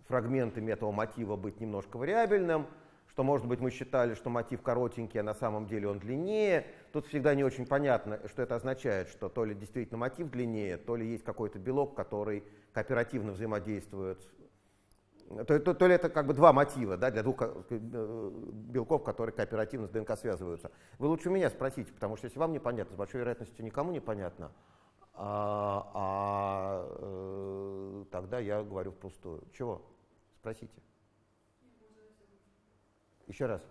фрагментами этого мотива быть немножко вариабельным, что, может быть, мы считали, что мотив коротенький, а на самом деле он длиннее. Тут всегда не очень понятно, что это означает, что то ли действительно мотив длиннее, то ли есть какой-то белок, который кооперативно взаимодействует. То, то, то ли это как бы два мотива да, для двух э, белков, которые кооперативно с ДНК связываются. Вы лучше меня спросите, потому что если вам непонятно, с большой вероятностью никому непонятно, а, а э, тогда я говорю впустую. Чего? Спросите. Еще раз.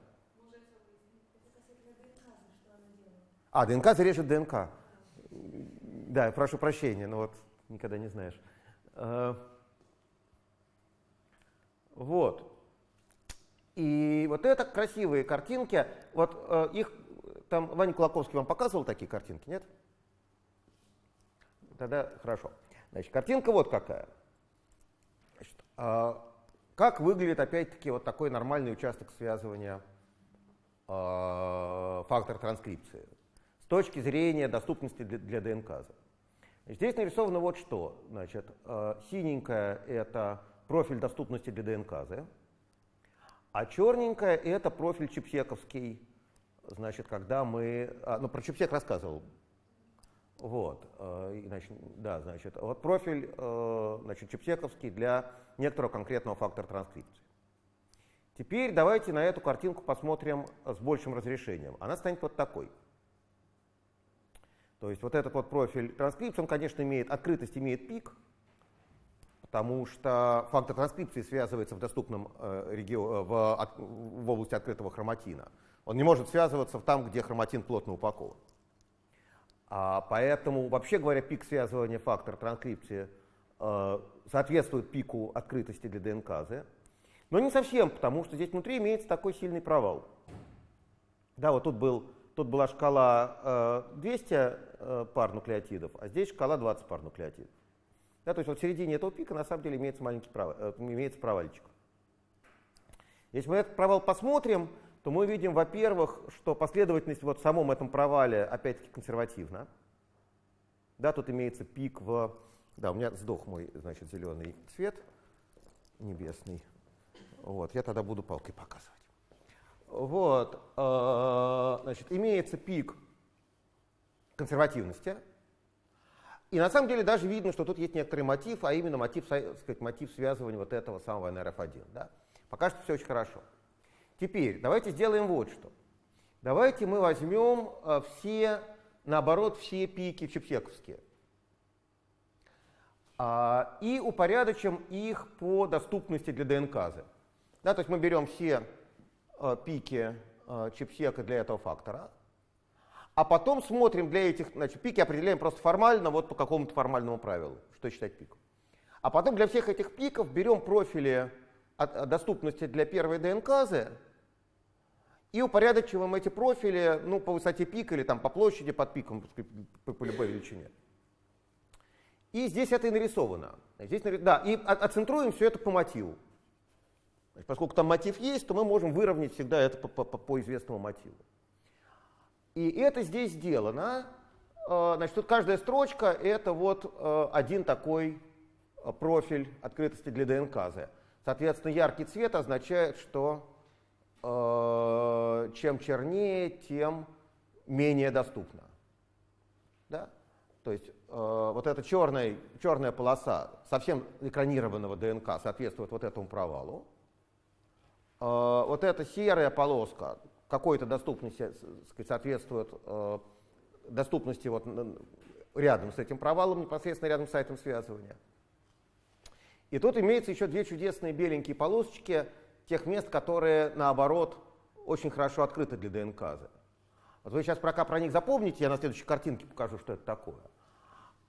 А, ДНК зарежет ДНК. Да, прошу прощения, но вот никогда не знаешь. Э, вот. И вот это красивые картинки. Вот э, их там Ваня Кулаковский вам показывал такие картинки, нет? Тогда хорошо. Значит, картинка вот какая. Значит, а, как выглядит, опять-таки, вот такой нормальный участок связывания э, фактор транскрипции с точки зрения доступности для, для ДНК? Здесь нарисовано вот что. Значит, э, синенькое – это профиль доступности для ДНК, а черненькое – это профиль чипсековский. Значит, когда мы… А, ну, про чипсек рассказывал. Вот, э, значит, да, значит, вот профиль э, значит, чипсековский для некоторого конкретного фактора транскрипции. Теперь давайте на эту картинку посмотрим с большим разрешением. Она станет вот такой. То есть вот этот вот профиль транскрипции, он, конечно, имеет, открытость имеет пик, потому что фактор транскрипции связывается в доступном э, регионе, в, в области открытого хроматина. Он не может связываться там, где хроматин плотно упакован. А, поэтому, вообще говоря, пик связывания фактор транскрипции э, соответствует пику открытости для ДНК. Но не совсем, потому что здесь внутри имеется такой сильный провал. Да, вот тут, был, тут была шкала э, 200 э, пар нуклеотидов, а здесь шкала 20 пар нуклеотидов. Да, то есть вот в середине этого пика на самом деле имеется маленький провал, э, имеется провальчик. Если мы этот провал посмотрим, то мы видим, во-первых, что последовательность вот в самом этом провале опять-таки консервативна. Да, тут имеется пик в да, у меня сдох мой, значит, зеленый цвет небесный. Вот, я тогда буду палкой показывать. Вот, э, значит, имеется пик консервативности. И на самом деле даже видно, что тут есть некоторый мотив, а именно мотив, сказать, мотив связывания вот этого самого NRF1. Да? Пока что все очень хорошо. Теперь давайте сделаем вот что. Давайте мы возьмем э, все, наоборот, все пики чепсековские а, и упорядочим их по доступности для ДНК. Да, то есть мы берем все э, пики э, чипсека для этого фактора, а потом смотрим для этих, значит, пики определяем просто формально, вот по какому-то формальному правилу, что считать пиком. А потом для всех этих пиков берем профили от, доступности для первой ДНК и упорядочиваем эти профили ну, по высоте пика или там, по площади под пиком, по, по любой величине. И здесь это и нарисовано. Здесь, да, и оцентруем все это по мотиву. Поскольку там мотив есть, то мы можем выровнять всегда это по, по, по известному мотиву. И это здесь сделано. А, значит, тут каждая строчка — это вот а, один такой а, профиль открытости для ДНК. Соответственно, яркий цвет означает, что чем чернее, тем менее доступно. Да? То есть вот эта черная, черная полоса совсем экранированного ДНК соответствует вот этому провалу. Э, вот эта серая полоска какой-то доступности соответствует э, доступности вот рядом с этим провалом, непосредственно рядом с сайтом связывания. И тут имеется еще две чудесные беленькие полосочки тех мест, которые, наоборот, очень хорошо открыты для ДНК. Вот вы сейчас пока про них запомните, я на следующей картинке покажу, что это такое.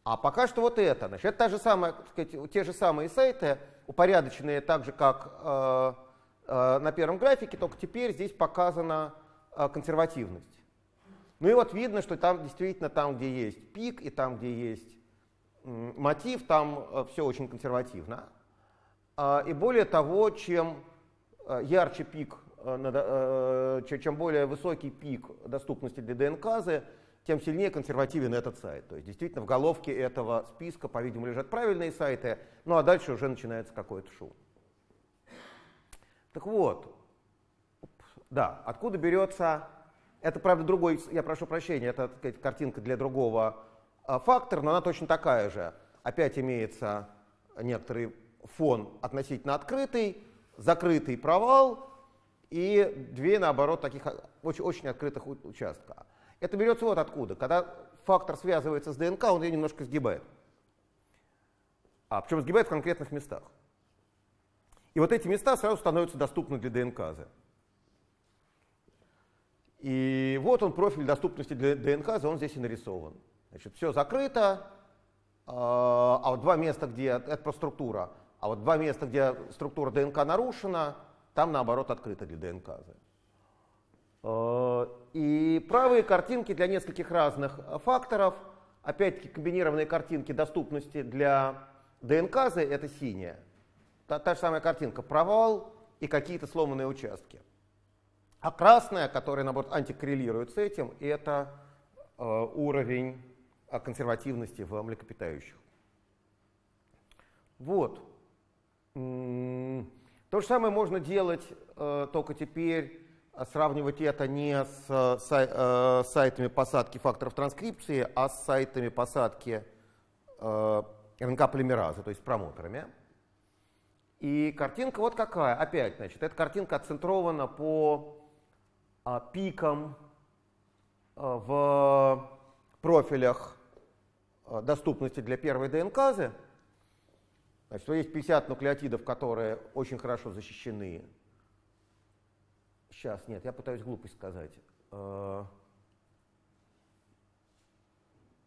А пока что вот это. Значит, это та же самая, сказать, те же самые сайты, упорядоченные так же, как Э, на первом графике, только теперь здесь показана э, консервативность. Ну и вот видно, что там действительно там, где есть пик и там, где есть мотив, там э, все очень консервативно. А, и более того, чем ярче пик, чем более высокий пик доступности для ДНК, тем сильнее консервативен этот сайт. То есть действительно в головке этого списка, по-видимому, лежат правильные сайты, ну а дальше уже начинается какой-то шум. Так вот, да, откуда берется, это, правда, другой, я прошу прощения, это сказать, картинка для другого а, фактора, но она точно такая же. Опять имеется некоторый фон относительно открытый, закрытый провал и две, наоборот, таких очень, очень открытых участка. Это берется вот откуда. Когда фактор связывается с ДНК, он ее немножко сгибает. А причем сгибает в конкретных местах. И вот эти места сразу становятся доступны для ДНК. И вот он, профиль доступности для ДНК, он здесь и нарисован. Значит, все закрыто, а, а вот два места, где это просто структура, а вот два места, где структура ДНК нарушена, там наоборот открыто для ДНК. А, и правые картинки для нескольких разных факторов, опять-таки комбинированные картинки доступности для ДНК, это синяя, та, та же самая картинка, провал и какие-то сломанные участки. А красная, которая, наоборот, антикоррелирует с этим, это э, уровень э, консервативности в млекопитающих. Вот. То же самое можно делать, э, только теперь э, сравнивать это не с э, э, сайтами посадки факторов транскрипции, а с сайтами посадки РНК-полимеразы, то есть промоторами. И картинка вот какая. Опять, значит, эта картинка отцентрована по а, пикам а, в профилях а, доступности для первой ДНК. Значит, есть 50 нуклеотидов, которые очень хорошо защищены. Сейчас, нет, я пытаюсь глупость сказать. А,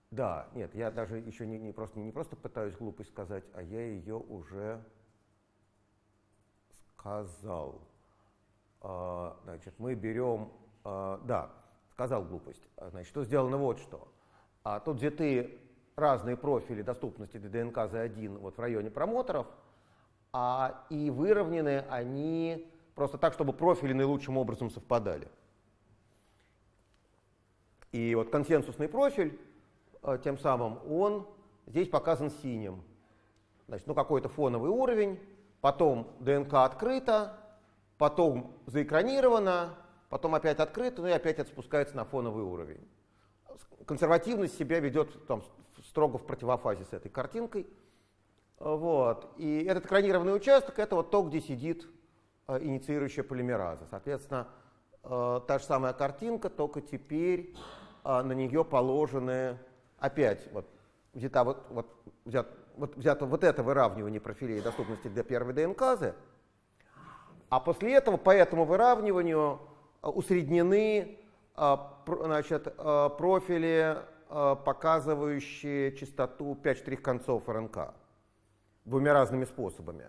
да, нет, я даже еще не, не, просто, не просто пытаюсь глупость сказать, а я ее уже сказал. А, значит, мы берем, а, да, сказал глупость. А, значит, что сделано вот что. Тут взяты разные профили доступности ДНК за1 вот в районе промоторов, а, и выровнены они просто так, чтобы профили наилучшим образом совпадали. И вот консенсусный профиль, тем самым, он здесь показан синим. Значит, ну какой-то фоновый уровень, потом ДНК открыта, потом заэкранирована, потом опять открыто, ну и опять это спускается на фоновый уровень. Консервативность себя ведет там, строго в противофазе с этой картинкой. Вот. И этот экранированный участок это вот то, где сидит э, инициирующая полимераза. Соответственно, э, та же самая картинка, только теперь э, на нее положены опять вот, взята вот, вот, взят, вот, взято вот это выравнивание профилей доступности для первой ДНК, а после этого по этому выравниванию усреднены значит, профили, показывающие частоту 5 штрих-концов РНК двумя разными способами.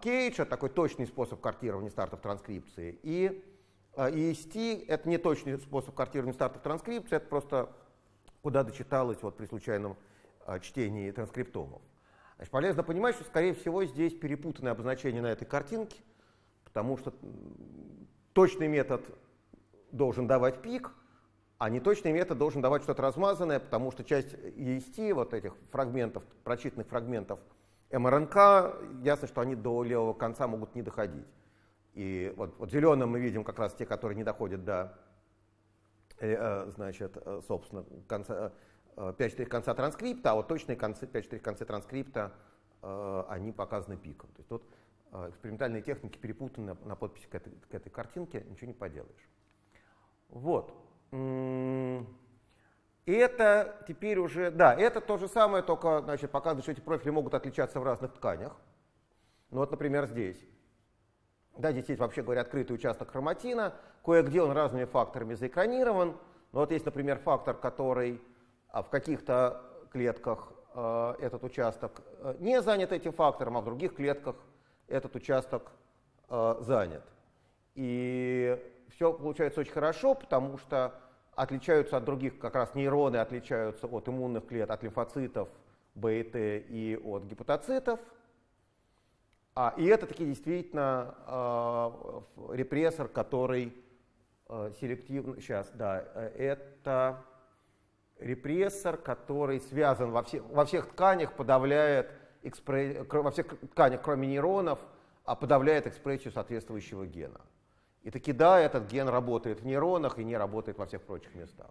Кейдж — это такой точный способ картирования стартов транскрипции, и EST — это не точный способ картирования стартов транскрипции, это просто куда дочиталось вот при случайном чтении транскриптомов. Значит, полезно понимать, что, скорее всего, здесь перепутанное обозначение на этой картинке, потому что точный метод должен давать пик, а неточный метод должен давать что-то размазанное, потому что часть EST, вот этих фрагментов, прочитанных фрагментов МРНК, ясно, что они до левого конца могут не доходить. И вот, вот зеленым мы видим как раз те, которые не доходят до, э, э значит, э, собственно, конца, 5 э, конца транскрипта, а вот точные концы, 5 штрих концы транскрипта, они показаны пиком. То есть тут экспериментальные техники перепутаны на подписи к этой, к этой картинке, ничего не поделаешь. Вот. И это теперь уже, да, это то же самое, только значит, показывает, что эти профили могут отличаться в разных тканях. Ну вот, например, здесь. Да, здесь есть, вообще говоря, открытый участок хроматина, кое-где он разными факторами заэкранирован. Но вот есть, например, фактор, который а в каких-то клетках э, этот участок э, не занят этим фактором, а в других клетках этот участок э, занят. И все получается очень хорошо, потому что отличаются от других, как раз нейроны отличаются от иммунных клеток, от лимфоцитов Б и от гепатоцитов. А, и это таки действительно э, репрессор, который э, селективно, сейчас, да, это репрессор, который связан во, все, во всех тканях, подавляет, экспре, во всех тканях, кроме нейронов, а подавляет экспрессию соответствующего гена. И таки да, этот ген работает в нейронах и не работает во всех прочих местах.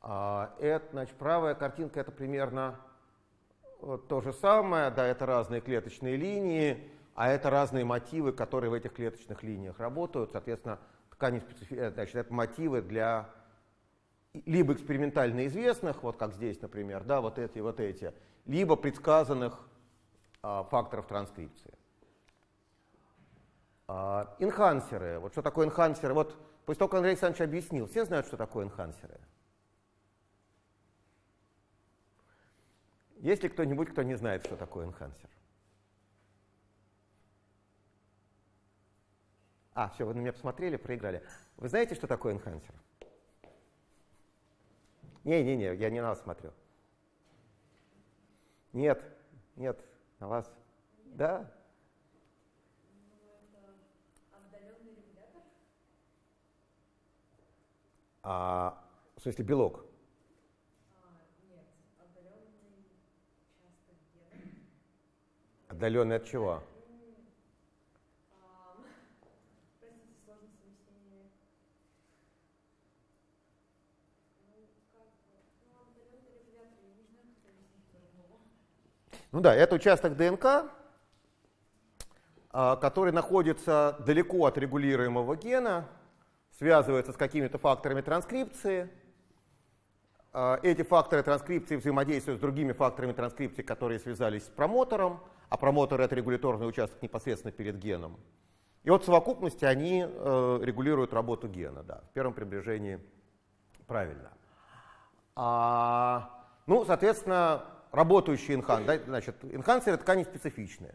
А, это, значит, правая картинка это примерно вот то же самое, да, это разные клеточные линии, а это разные мотивы, которые в этих клеточных линиях работают. Соответственно, ткани специфи... Э, значит, это мотивы для либо экспериментально известных, вот как здесь, например, да, вот эти, вот эти, либо предсказанных а, факторов транскрипции. А, энхансеры. Вот что такое энхансеры? Вот после того, как Андрей Александрович объяснил, все знают, что такое энхансеры? Есть ли кто-нибудь, кто не знает, что такое энхансер? А, все, вы на меня посмотрели, проиграли. Вы знаете, что такое энхансер? Не-не-не, я не на вас смотрю. Нет, нет, на вас. Да? А, в смысле белок? нет, отдаленный. Отдаленный от чего? Простите, сложность объяснения. Ну, как ну, отдаленный регулятор, я не знаю, как объяснить по-другому. Ну да, это участок ДНК, а, который находится далеко от регулируемого гена, связывается с какими-то факторами транскрипции. А, эти факторы транскрипции взаимодействуют с другими факторами транскрипции, которые связались с промотором, а промотор — это регуляторный участок непосредственно перед геном. И вот в совокупности они э, регулируют работу гена, да, в первом приближении правильно. А, ну, соответственно, работающий энхан, да, значит, энхансеры ткани специфичные.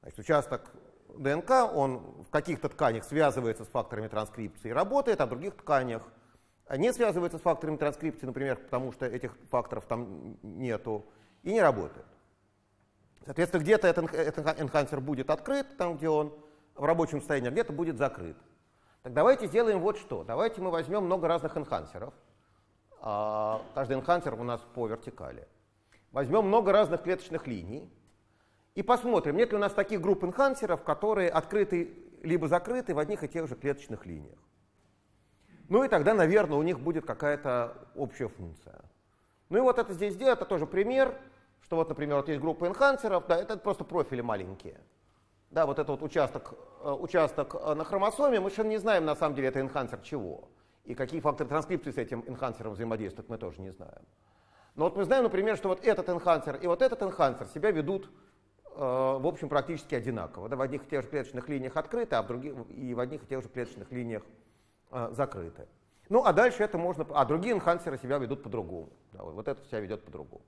Значит, участок ДНК, он в каких-то тканях связывается с факторами транскрипции и работает, а в других тканях не связывается с факторами транскрипции, например, потому что этих факторов там нету, и не работает. Соответственно, где-то этот, этот энхансер будет открыт, там, где он в рабочем состоянии, а где-то будет закрыт. Так давайте сделаем вот что. Давайте мы возьмем много разных энхансеров. А, каждый энхансер у нас по вертикали. Возьмем много разных клеточных линий и посмотрим, нет ли у нас таких групп энхансеров, которые открыты либо закрыты в одних и тех же клеточных линиях. Ну и тогда, наверное, у них будет какая-то общая функция. Ну и вот это здесь сделать, это тоже пример, что вот, например, вот есть группа энхансеров, да, это просто профили маленькие. Да, вот этот вот участок, э, участок э, на хромосоме, мы совершенно не знаем, на самом деле, это энхансер чего. И какие факторы транскрипции с этим энхансером взаимодействуют, мы тоже не знаем. Но вот мы знаем, например, что вот этот энхансер и вот этот энхансер себя ведут, э, в общем, практически одинаково. Да, в одних и тех же клеточных линиях открыты, а в других, и в одних и тех же клеточных линиях э, закрыты. Ну, а дальше это можно... А другие энхансеры себя ведут по-другому. Да, вот, вот это себя ведет по-другому.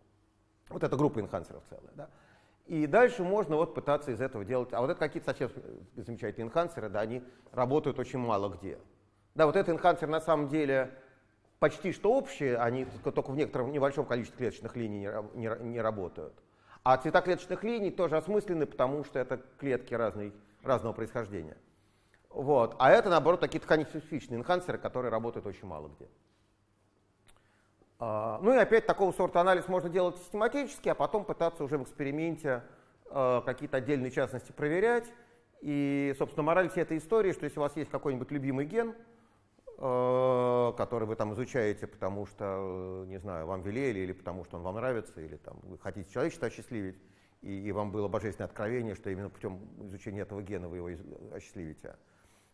Вот эта группа энхансеров целая. Да. И дальше можно вот пытаться из этого делать... А вот это какие-то совсем замечательные энхансеры, да, они работают очень мало где. Да, вот этот энхансер на самом деле почти что общие, они только в некотором небольшом количестве клеточных линий не, не, не работают. А цвета клеточных линий тоже осмыслены, потому что это клетки разной, разного происхождения. Вот. А это, наоборот, такие тканеспецифичные энхансеры, которые работают очень мало где. А, ну и опять такого сорта анализ можно делать систематически, а потом пытаться уже в эксперименте а, какие-то отдельные частности проверять. И, собственно, мораль всей этой истории, что если у вас есть какой-нибудь любимый ген, который вы там изучаете, потому что, не знаю, вам велели, или потому что он вам нравится, или там, вы хотите человечество осчастливить, и, и вам было божественное откровение, что именно путем изучения этого гена вы его осчастливите,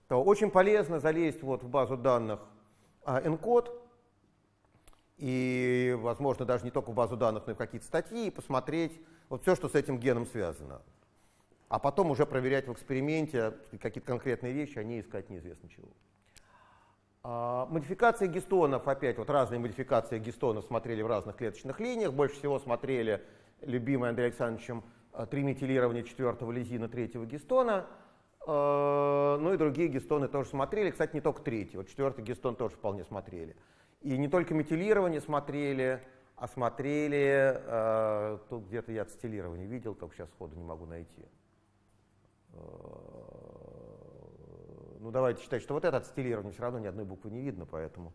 то очень полезно залезть вот в базу данных ENCODE, и, возможно, даже не только в базу данных, но и в какие-то статьи, и посмотреть вот все, что с этим геном связано. А потом уже проверять в эксперименте какие-то конкретные вещи, а не искать неизвестно чего. А, модификации гистонов, опять вот разные модификации гистонов смотрели в разных клеточных линиях. Больше всего смотрели любимый Андреем Александровичем а, триметилирование четвертого лизина третьего гистона. А, ну и другие гистоны тоже смотрели. Кстати, не только третий. Вот четвертый гистон тоже вполне смотрели. И не только метилирование смотрели, а смотрели, тут где-то я ацетилирование видел, только сейчас сходу не могу найти. Ну давайте считать, что вот это ацетилирование все равно ни одной буквы не видно, поэтому.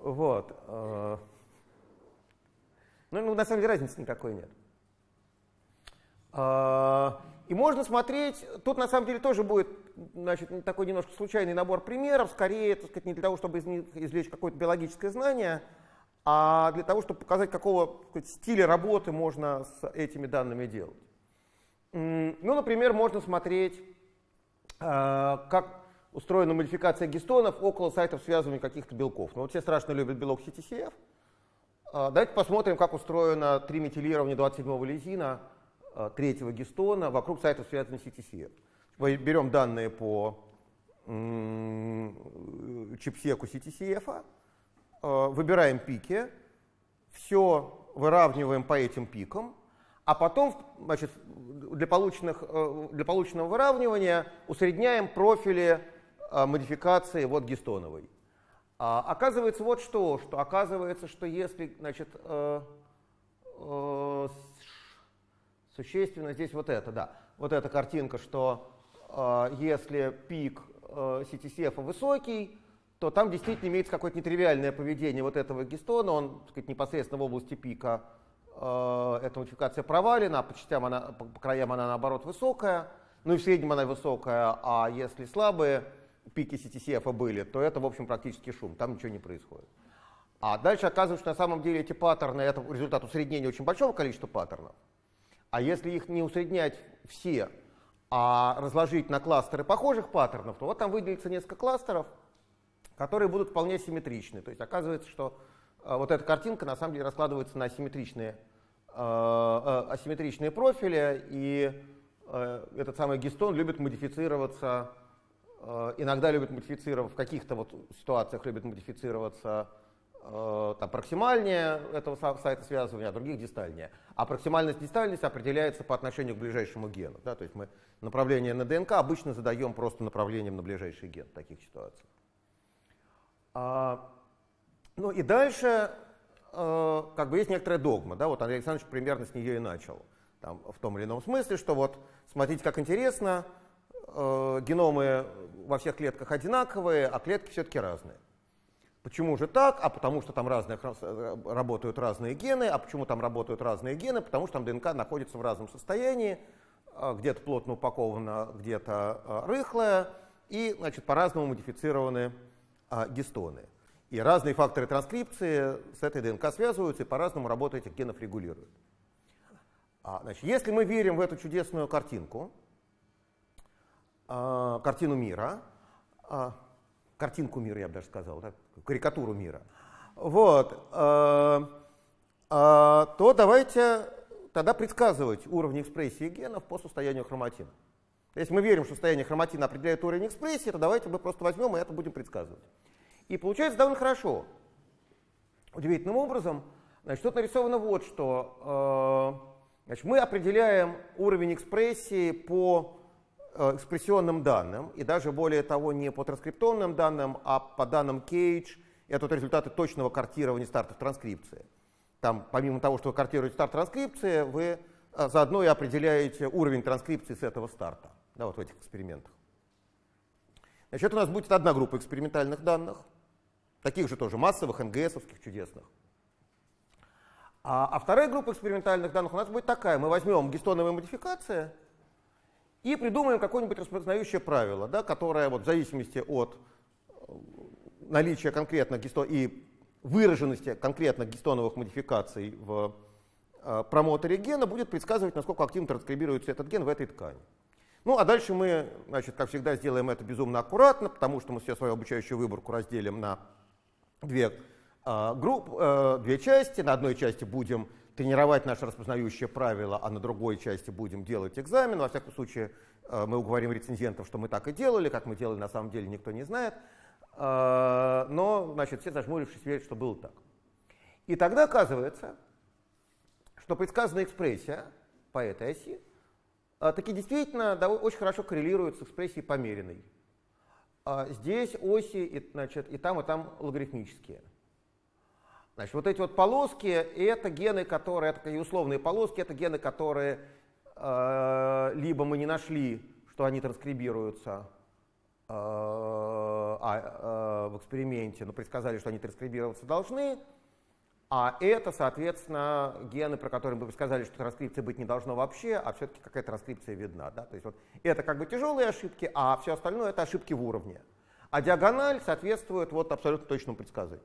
Вот. Э, ну, ну, на самом деле разницы никакой нет. Э, и можно смотреть, тут на самом деле тоже будет значит, такой немножко случайный набор примеров, скорее, так сказать, не для того, чтобы из них извлечь какое-то биологическое знание, а для того, чтобы показать, какого стиля работы можно с этими данными делать. Ну, например, можно смотреть, как устроена модификация гистонов около сайтов связывания каких-то белков. Ну, вот все страшно любят белок CTCF. Э, давайте посмотрим, как устроено триметилирование 27-го лизина Э, третьего гистона вокруг сайтов, связанных с CTCF. Мы берем данные по чипсеку CTCF, выбираем пики, все выравниваем по этим пикам, а потом значит, для, полученных, э, для полученного выравнивания усредняем профили модификации вот гистоновой. А оказывается вот что, что оказывается, что если значит, Существенно здесь вот это, да. Вот эта картинка, что э, если пик э, CTCF высокий, то там действительно имеется какое-то нетривиальное поведение вот этого гистона, он так сказать, непосредственно в области пика э, эта модификация провалена, а по частям она, по, по краям она наоборот высокая, ну и в среднем она высокая, а если слабые пики CTCF были, то это в общем практически шум, там ничего не происходит. А дальше оказывается, что на самом деле эти паттерны это результат усреднения очень большого количества паттернов. А если их не усреднять все, а разложить на кластеры похожих паттернов, то вот там выделится несколько кластеров, которые будут вполне симметричны. То есть оказывается, что э, вот эта картинка на самом деле раскладывается на асимметричные, э, э, асимметричные профили, и э, этот самый гистон любит модифицироваться, э, иногда любит модифицироваться, в каких-то вот ситуациях любит модифицироваться Э, там, проксимальнее этого сайта связывания, а других дистальнее. А проксимальность дистальность определяется по отношению к ближайшему гену. Да? То есть мы направление на ДНК обычно задаем просто направлением на ближайший ген в таких ситуациях. А, ну и дальше э, как бы есть некоторая догма. Да? Вот Андрей Александрович примерно с нее и начал. Там, в том или ином смысле, что вот смотрите, как интересно, э, геномы во всех клетках одинаковые, а клетки все-таки разные. Почему же так? А потому что там разные, э, работают разные гены. А почему там работают разные гены? Потому что там ДНК находится в разном состоянии. где-то плотно упакована, где-то рыхлая, и значит, по-разному модифицированы гистоны. И разные факторы транскрипции с этой ДНК связываются и по-разному работу этих генов регулируют. А, значит, если мы верим в эту чудесную картинку, а, картину мира, а, картинку мира, я бы даже сказал, да, карикатуру мира, вот, а, а, то давайте тогда предсказывать уровень экспрессии генов по состоянию хроматина. Если мы верим, что состояние хроматина определяет уровень экспрессии, то давайте мы просто возьмем и это будем предсказывать. И получается довольно хорошо. Удивительным образом, значит, тут нарисовано вот что. Э, значит, мы определяем уровень экспрессии по э, экспрессионным данным, и даже более того, не по транскриптонным данным, а по данным Cage. Это вот результаты точного картирования стартов транскрипции. Там, помимо того, что вы картируете старт транскрипции, вы э, заодно и определяете уровень транскрипции с этого старта, да, вот в этих экспериментах. Значит, у нас будет одна группа экспериментальных данных – таких же тоже массовых, НГСовских, чудесных. А, а вторая группа экспериментальных данных у нас будет такая. Мы возьмем гистоновые модификации и придумаем какое-нибудь распознающее правило, да, которое вот в зависимости от э, наличия конкретных гисто и выраженности конкретных гистоновых модификаций в э, промоторе гена будет предсказывать, насколько активно транскрибируется этот ген в этой ткани. Ну, а дальше мы, значит, как всегда, сделаем это безумно аккуратно, потому что мы все свою обучающую выборку разделим на две, э, групп, э, две части. На одной части будем тренировать наше распознающее правило, а на другой части будем делать экзамен. Во всяком случае, э, мы уговорим рецензентов, что мы так и делали, как мы делали на самом деле, никто не знает. Э, но, значит, все зажмурившись верят, что было так. И тогда оказывается, что предсказанная экспрессия по этой оси э, таки действительно очень хорошо коррелирует с экспрессией померенной. А здесь оси и, значит, и там, и там логарифмические. Значит, вот эти вот полоски, это гены, которые, это такие условные полоски, это гены, которые э, либо мы не нашли, что они транскрибируются э, а, э, в эксперименте, но предсказали, что они транскрибироваться должны, а это, соответственно, гены, про которые мы сказали, что транскрипции быть не должно вообще, а все-таки какая транскрипция видна. Да? То есть вот это как бы тяжелые ошибки, а все остальное это ошибки в уровне. А диагональ соответствует вот абсолютно точному предсказанию.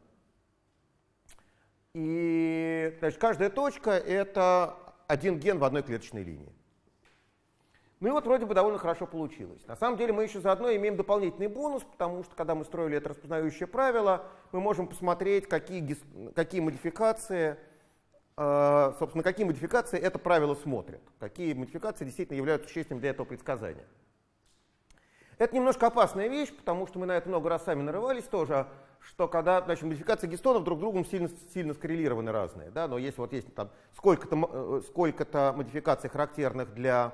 И значит, каждая точка это один ген в одной клеточной линии. Ну и вот вроде бы довольно хорошо получилось. На самом деле мы еще заодно имеем дополнительный бонус, потому что когда мы строили это распознающее правило, мы можем посмотреть, какие, какие модификации, э, собственно, какие модификации это правило смотрит, какие модификации действительно являются существенными для этого предсказания. Это немножко опасная вещь, потому что мы на это много раз сами нарывались тоже, что когда значит, модификации гистонов друг с другом сильно, сильно скоррелированы разные. Да? Но если вот есть там сколько-то э, сколько модификаций характерных для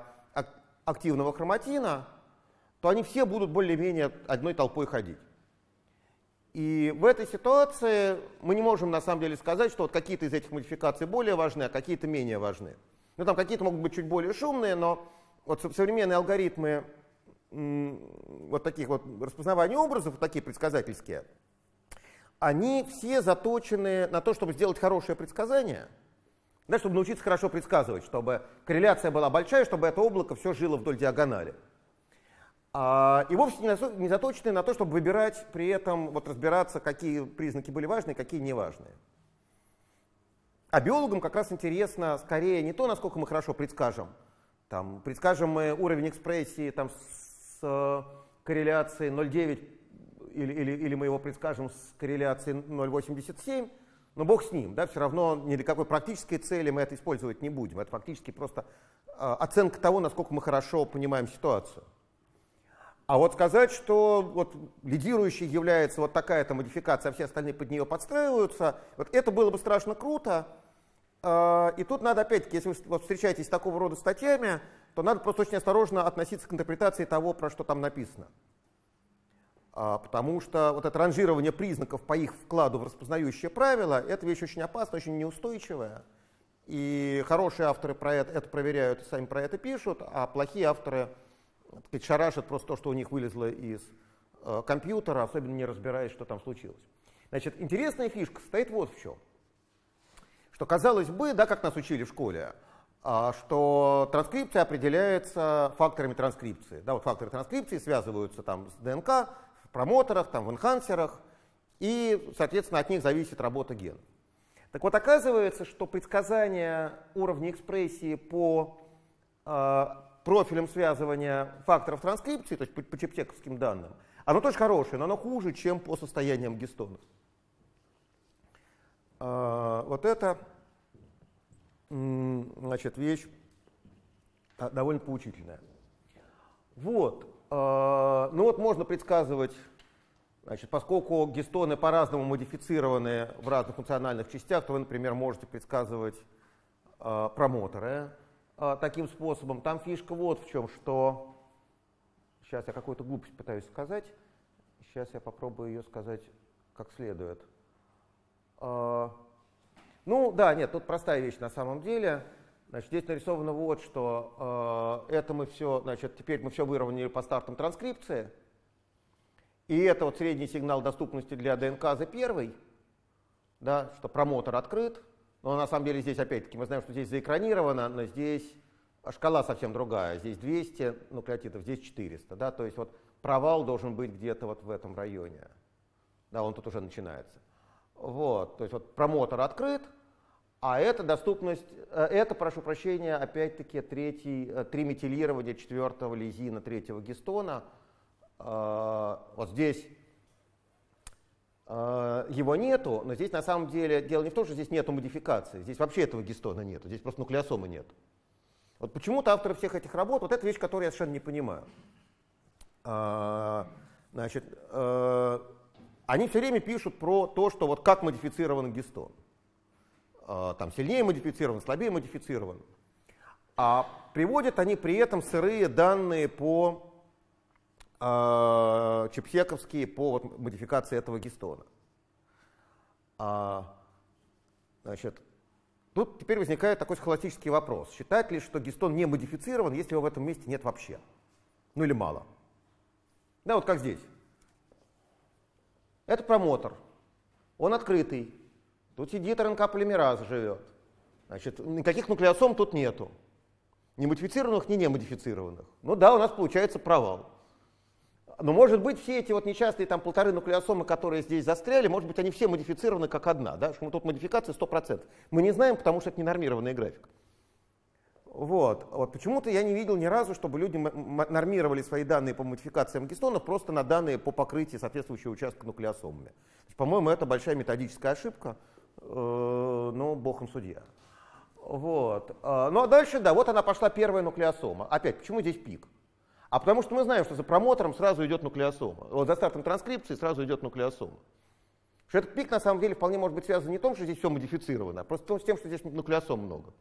активного хроматина, то они все будут более-менее одной толпой ходить. И в этой ситуации мы не можем на самом деле сказать, что вот какие-то из этих модификаций более важны, а какие-то менее важны. Ну там какие-то могут быть чуть более шумные, но вот современные алгоритмы вот таких вот распознавания образов, вот такие предсказательские, они все заточены на то, чтобы сделать хорошее предсказание – да, чтобы научиться хорошо предсказывать, чтобы корреляция была большая, чтобы это облако все жило вдоль диагонали. А, и вовсе не заточены на то, чтобы выбирать при этом, вот разбираться, какие признаки были важны, какие не важные. А биологам как раз интересно скорее не то, насколько мы хорошо предскажем. Там, предскажем мы уровень экспрессии там, с э, корреляцией 0,9 или, или, или мы его предскажем с корреляцией 0,87, но бог с ним, да, все равно ни для какой практической цели мы это использовать не будем. Это фактически просто э, оценка того, насколько мы хорошо понимаем ситуацию. А вот сказать, что вот лидирующей является вот такая-то модификация, а все остальные под нее подстраиваются, вот это было бы страшно круто. Э, и тут надо опять-таки, если вы встречаетесь с такого рода статьями, то надо просто очень осторожно относиться к интерпретации того, про что там написано. А, потому что вот это ранжирование признаков по их вкладу в распознающее правило, это вещь очень опасная, очень неустойчивая. И хорошие авторы про это, это проверяют и сами про это пишут, а плохие авторы так сказать, шарашат просто то, что у них вылезло из э, компьютера, особенно не разбираясь, что там случилось. Значит, интересная фишка состоит вот в чем. Что, казалось бы, да, как нас учили в школе, а, что транскрипция определяется факторами транскрипции. Да, вот факторы транскрипции связываются там с ДНК промоторах, там, в энхансерах, и, соответственно, от них зависит работа генов. Так вот, оказывается, что предсказание уровня экспрессии по э, профилям связывания факторов транскрипции, то есть по, по чептековским данным, оно тоже хорошее, но оно хуже, чем по состояниям гистонов. Э, вот это значит, вещь а, довольно поучительная. Вот. Э, ну вот можно предсказывать Значит, поскольку гистоны по-разному модифицированы в разных функциональных частях, то вы, например, можете предсказывать э, промоторы э, таким способом. Там фишка вот в чем, что... Сейчас я какую-то глупость пытаюсь сказать. Сейчас я попробую ее сказать как следует. Ну да, нет, тут простая вещь на самом деле. Значит, здесь нарисовано вот, что э, это мы все, значит, теперь мы все выровняли по стартам транскрипции. И это вот средний сигнал доступности для ДНК за первый, да, что промотор открыт. Но на самом деле здесь опять-таки мы знаем, что здесь заэкранировано, но здесь шкала совсем другая. Здесь 200 нуклеотидов, здесь 400. Да, то есть вот провал должен быть где-то вот в этом районе. Да, он тут уже начинается. Вот, то есть вот промотор открыт, а это доступность, э, это, прошу прощения, опять-таки третий, э, триметилирование четвертого лизина третьего гистона – а, вот здесь его нету, но здесь на самом деле дело не в том, что здесь нету модификации, здесь вообще этого гистона нету, здесь просто нуклеосомы нет. Вот почему-то авторы всех этих работ, вот эта вещь, которую я совершенно не понимаю. Значит, они все время пишут про то, что вот как модифицирован гистон. Там сильнее модифицирован, слабее модифицирован. А приводят они при этом сырые данные по э, чепсековские по вот, модификации этого гистона. А, значит, тут теперь возникает такой схоластический вопрос. Считать ли, что гистон не модифицирован, если его в этом месте нет вообще? Ну или мало? Да, вот как здесь. Это промотор. Он открытый. Тут сидит РНК-полимераз живет. Значит, никаких нуклеосом тут нету. Ни модифицированных, ни не модифицированных. Ну да, у нас получается провал. Но может быть все эти вот несчастные там полторы нуклеосомы, которые здесь застряли, может быть они все модифицированы как одна, да, что тут модификация 100%. Мы не знаем, потому что это ненормированный график. Вот. вот почему-то я не видел ни разу, чтобы люди нормировали свои данные по модификациям гистонов просто на данные по покрытию соответствующего участка нуклеосомами. По-моему, это большая методическая ошибка, э, но бог им судья. Вот. А, ну а дальше, да, вот она пошла первая нуклеосома. Опять, почему здесь пик? А потому что мы знаем, что за промотором сразу идет нуклеосома. Вот за стартом транскрипции сразу идет нуклеосома. Что этот пик на самом деле вполне может быть связан не с том, что здесь все модифицировано, а просто с тем, что здесь нуклеосом много.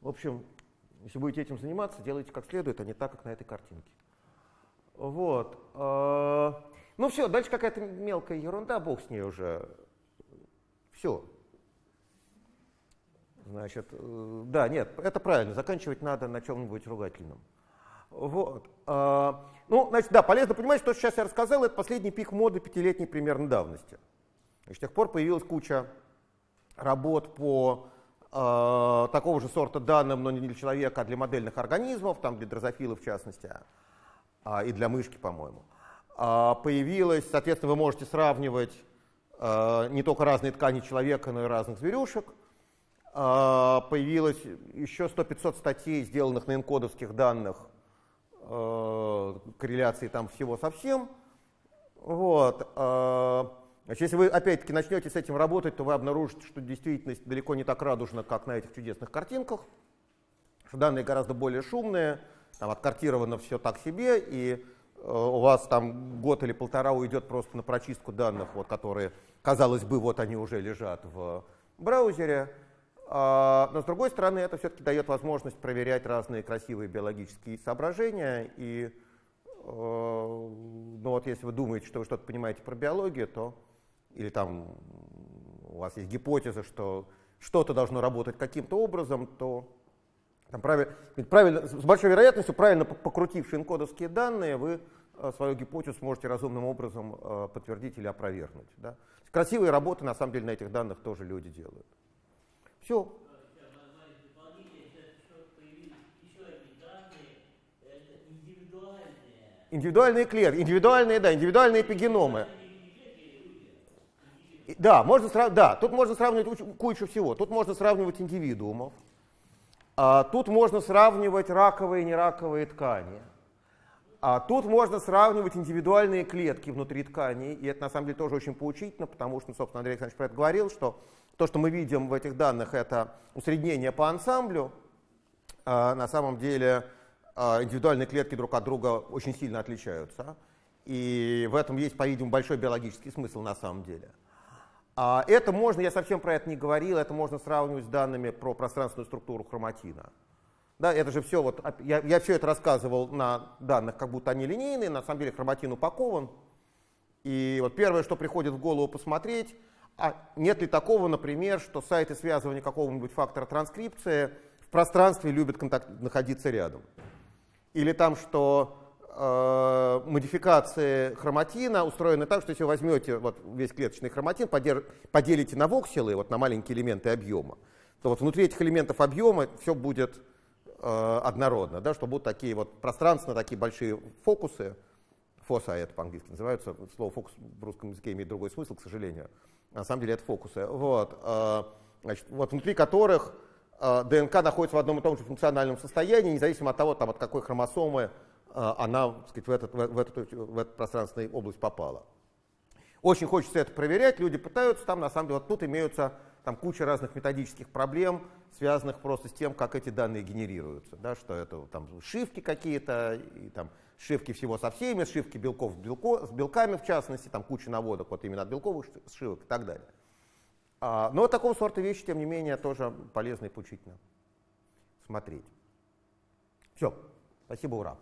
В общем, если будете этим заниматься, делайте как следует, а не так, как на этой картинке. Вот. Ну все, дальше какая-то мелкая ерунда, бог с ней уже. Все. Значит, э, да, нет, это правильно, заканчивать надо на чем-нибудь ругательном. Вот. А, ну, значит, да, полезно понимать, что сейчас я рассказал, это последний пик моды пятилетней примерно давности. С тех пор появилась куча работ по э, такого же сорта данным, но не для человека, а для модельных организмов, там для дрозофилов в частности, а, и для мышки, по-моему. А, появилась, соответственно, вы можете сравнивать э, не только разные ткани человека, но и разных зверюшек. А, появилось еще 100-500 статей, сделанных на энкодовских данных, а, корреляции там всего совсем. Вот. А, значит, если вы опять-таки начнете с этим работать, то вы обнаружите, что действительность далеко не так радужна, как на этих чудесных картинках, что данные гораздо более шумные, там откартировано все так себе, и у вас там год или полтора уйдет просто на прочистку данных, вот, которые, казалось бы, вот они уже лежат в браузере. А, но с другой стороны, это все-таки дает возможность проверять разные красивые биологические соображения. И э, ну вот если вы думаете, что вы что-то понимаете про биологию, то или там у вас есть гипотеза, что что-то должно работать каким-то образом, то там правильно, правильно, с большой вероятностью, правильно покрутивши энкодовские данные, вы э, свою гипотезу сможете разумным образом э, подтвердить или опровергнуть. Да? Красивые работы, на самом деле, на этих данных тоже люди делают. Все. Индивидуальные клетки, индивидуальные, да, индивидуальные эпигеномы. Да, можно срав... да, тут можно сравнивать кучу всего. Тут можно сравнивать индивидуумов, а тут можно сравнивать раковые и нераковые ткани. А тут можно сравнивать индивидуальные клетки внутри тканей, и это на самом деле тоже очень поучительно, потому что, собственно, Андрей Александрович про это говорил, что то, что мы видим в этих данных, это усреднение по ансамблю. А на самом деле а, индивидуальные клетки друг от друга очень сильно отличаются. И в этом есть, по-видимому, большой биологический смысл на самом деле. А это можно, я совсем про это не говорил, это можно сравнивать с данными про пространственную структуру хроматина. Да, это же все, вот, я, я все это рассказывал на данных, как будто они линейные, на самом деле хроматин упакован. И вот первое, что приходит в голову посмотреть, а нет ли такого, например, что сайты связывания какого-нибудь фактора транскрипции в пространстве любят контакт, находиться рядом. Или там, что э, модификации хроматина устроены так, что если вы возьмете вот, весь клеточный хроматин, подер, поделите на вокселы, вот, на маленькие элементы объема, то вот внутри этих элементов объема все будет э, однородно, да, что будут такие вот пространственно такие большие фокусы, фоса это по-английски называются, слово фокус в русском языке имеет другой смысл, к сожалению. На самом деле это фокусы. Вот, э, значит, вот внутри которых Э, ДНК находится в одном и том же функциональном состоянии, независимо от того, там, от какой хромосомы э, она сказать, в, этот, в, эту, в эту пространственную область попала. Очень хочется это проверять, люди пытаются, там на самом деле вот тут имеются там куча разных методических проблем, связанных просто с тем, как эти данные генерируются, да, что это там шивки какие-то, и там шивки всего со всеми, шивки белков с, белко, с белками в частности, там куча наводок вот именно от белковых шивок и так далее. А, но такого сорта вещи, тем не менее, тоже полезно и поучительно смотреть. Все. Спасибо, ура.